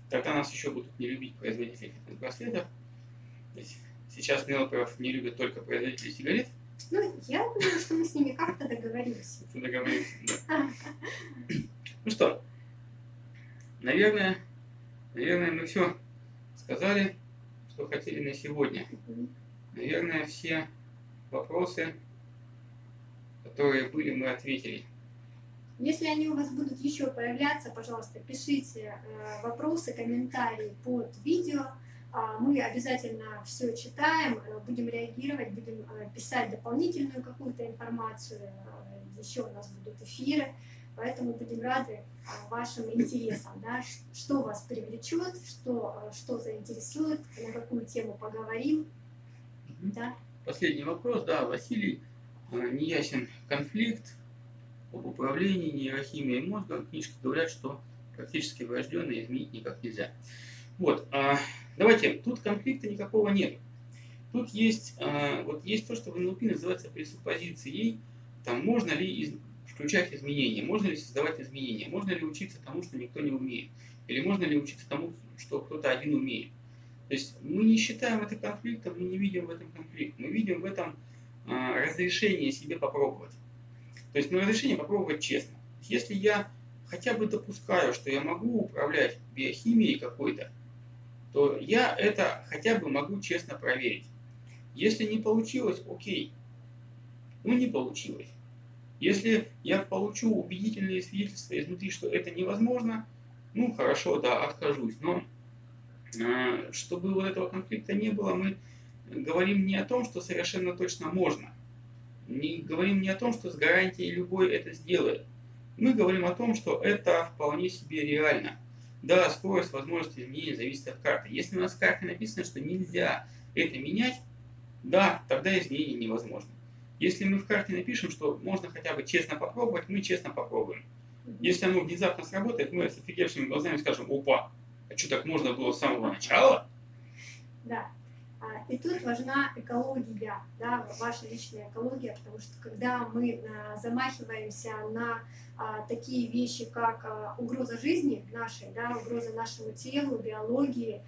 Тогда нас еще будут не любить производители фитнес-браслетов. Сейчас мелков не любят только производители сигарет. Ну, я думаю, что мы с ними как-то договорились. Договорились, да. (laughs) Ну что, наверное, наверное, мы все сказали, что хотели на сегодня. Наверное, все вопросы, которые были, мы ответили. Если они у вас будут еще появляться, пожалуйста, пишите э, вопросы, комментарии под видео. А, мы обязательно все читаем, э, будем реагировать, будем э, писать дополнительную какую-то информацию. Еще у нас будут эфиры, поэтому будем рады вашим интересам, да, что вас привлечет, что, что заинтересует, на какую тему поговорим. Да последний вопрос, да, Василий, э, неясен конфликт об управлении нейрохимией мозга. Книжки говорят, что практически врожденные изменить никак нельзя. Вот, а, давайте, тут конфликта никакого нет. Тут есть, а, вот есть то, что в НЛП называется пресуппозицией, там можно ли включать изменения, можно ли создавать изменения, можно ли учиться тому, что никто не умеет, или можно ли учиться тому, что кто-то один умеет. То есть мы не считаем это конфликтом, мы не видим в этом конфликт, мы видим в этом а, разрешение себе попробовать. То есть ну, разрешение попробовать честно. Если я хотя бы допускаю, что я могу управлять биохимией какой-то, то я это хотя бы могу честно проверить. Если не получилось, окей. Ну не получилось. Если я получу убедительные свидетельства изнутри, что это невозможно, ну хорошо, да, откажусь. Но чтобы вот этого конфликта не было, мы говорим не о том, что совершенно точно можно. Не говорим не о том, что с гарантией любой это сделает. Мы говорим о том, что это вполне себе реально. Да, скорость, возможность изменения зависит от карты. Если у нас в карте написано, что нельзя это менять, да, тогда изменение невозможно. Если мы в карте напишем, что можно хотя бы честно попробовать, мы честно попробуем. Если оно внезапно сработает, мы с офигевшими глазами скажем, опа, а что так можно было с самого начала? Да. А, и тут важна экология, да, ваша личная экология, потому что когда мы а, замахиваемся на а, такие вещи, как угроза жизни нашей, да, угроза нашему телу, биологии,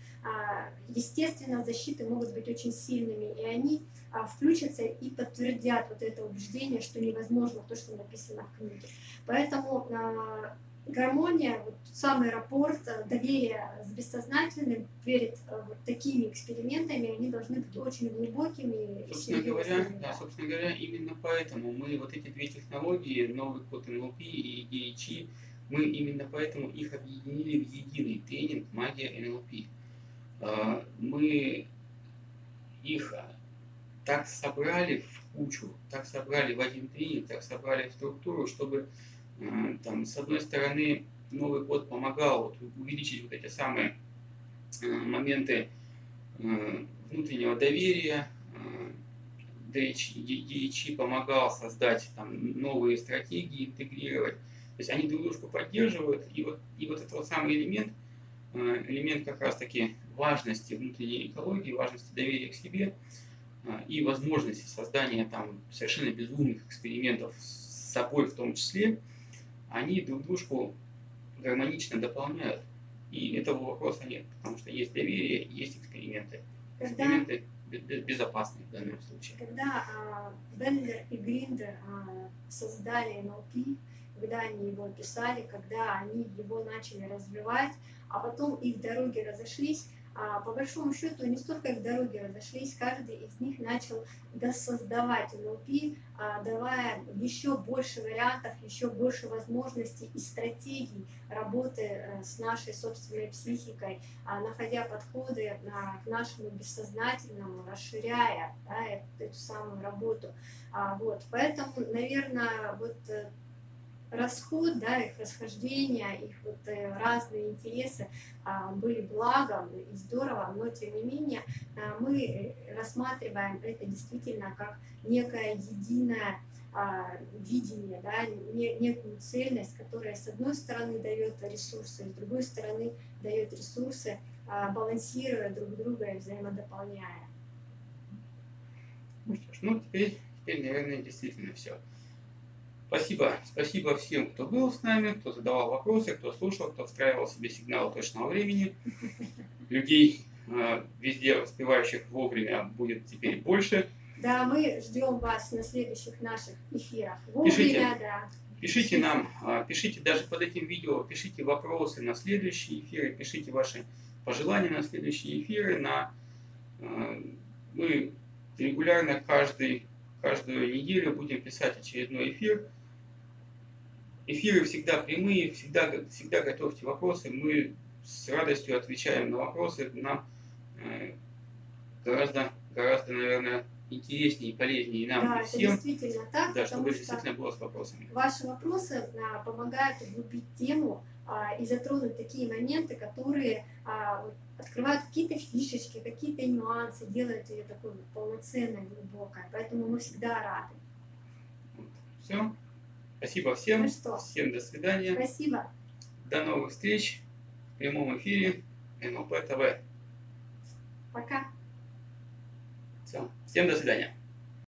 естественно, защиты могут быть очень сильными, и они включатся и подтвердят вот это убеждение, что невозможно то, что написано в книге. Поэтому гармония, вот самый рапорт, э, доверие с бессознательным перед э, вот такими экспериментами, они должны быть очень глубокими. Собственно говоря, да, собственно говоря, именно поэтому мы вот эти две технологии, новый код НЛП и DHI, мы именно поэтому их объединили в единый тренинг «Магия НЛП». А, мы их так собрали в кучу, так собрали в один тренинг, так собрали в структуру, чтобы там, с одной стороны, Новый год помогал вот, увеличить вот эти самые э, моменты э, внутреннего доверия, DHI помогал создать там, новые стратегии, интегрировать. То есть они друг дружку поддерживают, и вот, и вот этот вот самый элемент, элемент как раз-таки важности внутренней экологии, важности доверия к себе и возможности создания там совершенно безумных экспериментов с собой в том числе – они друг дружку гармонично дополняют. И этого вопроса нет, потому что есть доверие, есть эксперименты. Когда, эксперименты безопасны в данном случае. Когда а, Беннер и Гриндер а, создали NLP, когда они его писали, когда они его начали развивать, а потом их дороги разошлись, а, по большому счету не столько их дороги разошлись, каждый из них начал досоздавать НЛП, а, давая еще больше вариантов, еще больше возможностей и стратегий работы э, с нашей собственной психикой, а, находя подходы к нашему бессознательному, расширяя да, эту самую работу. Вот. Поэтому, наверное, вот э, расход, да, их расхождения, их вот э, разные интересы а, были благом и здорово, но тем не менее а, мы рассматриваем это действительно как некое единое а, видение, да, не, некую цельность, которая с одной стороны дает ресурсы, с другой стороны дает ресурсы, балансируя друг друга и взаимодополняя. Ну ну теперь, теперь наверное, действительно все. Спасибо, спасибо всем, кто был с нами, кто задавал вопросы, кто слушал, кто встраивал себе сигнал точного времени. Людей э, везде успевающих вовремя будет теперь больше. Да, мы ждем вас на следующих наших эфирах. Вовремя, пишите, да. Пишите нам, э, пишите даже под этим видео, пишите вопросы на следующие эфиры, пишите ваши пожелания на следующие эфиры. На, э, мы регулярно каждый, каждую неделю будем писать очередной эфир. Эфиры всегда прямые, всегда, всегда готовьте вопросы. Мы с радостью отвечаем на вопросы. Нам э, гораздо, гораздо, наверное, интереснее и полезнее нам да, всем. Это действительно так, да, чтобы действительно было с вопросами. Ваши вопросы а, помогают углубить тему а, и затронуть такие моменты, которые а, вот, открывают какие-то фишечки, какие-то нюансы, делают ее такой полноценной, глубокой. Поэтому мы всегда рады. Вот. Все. Спасибо всем. Ну что? Всем до свидания. Спасибо. До новых встреч в прямом эфире НЛП ТВ. Пока. Все. Всем до свидания.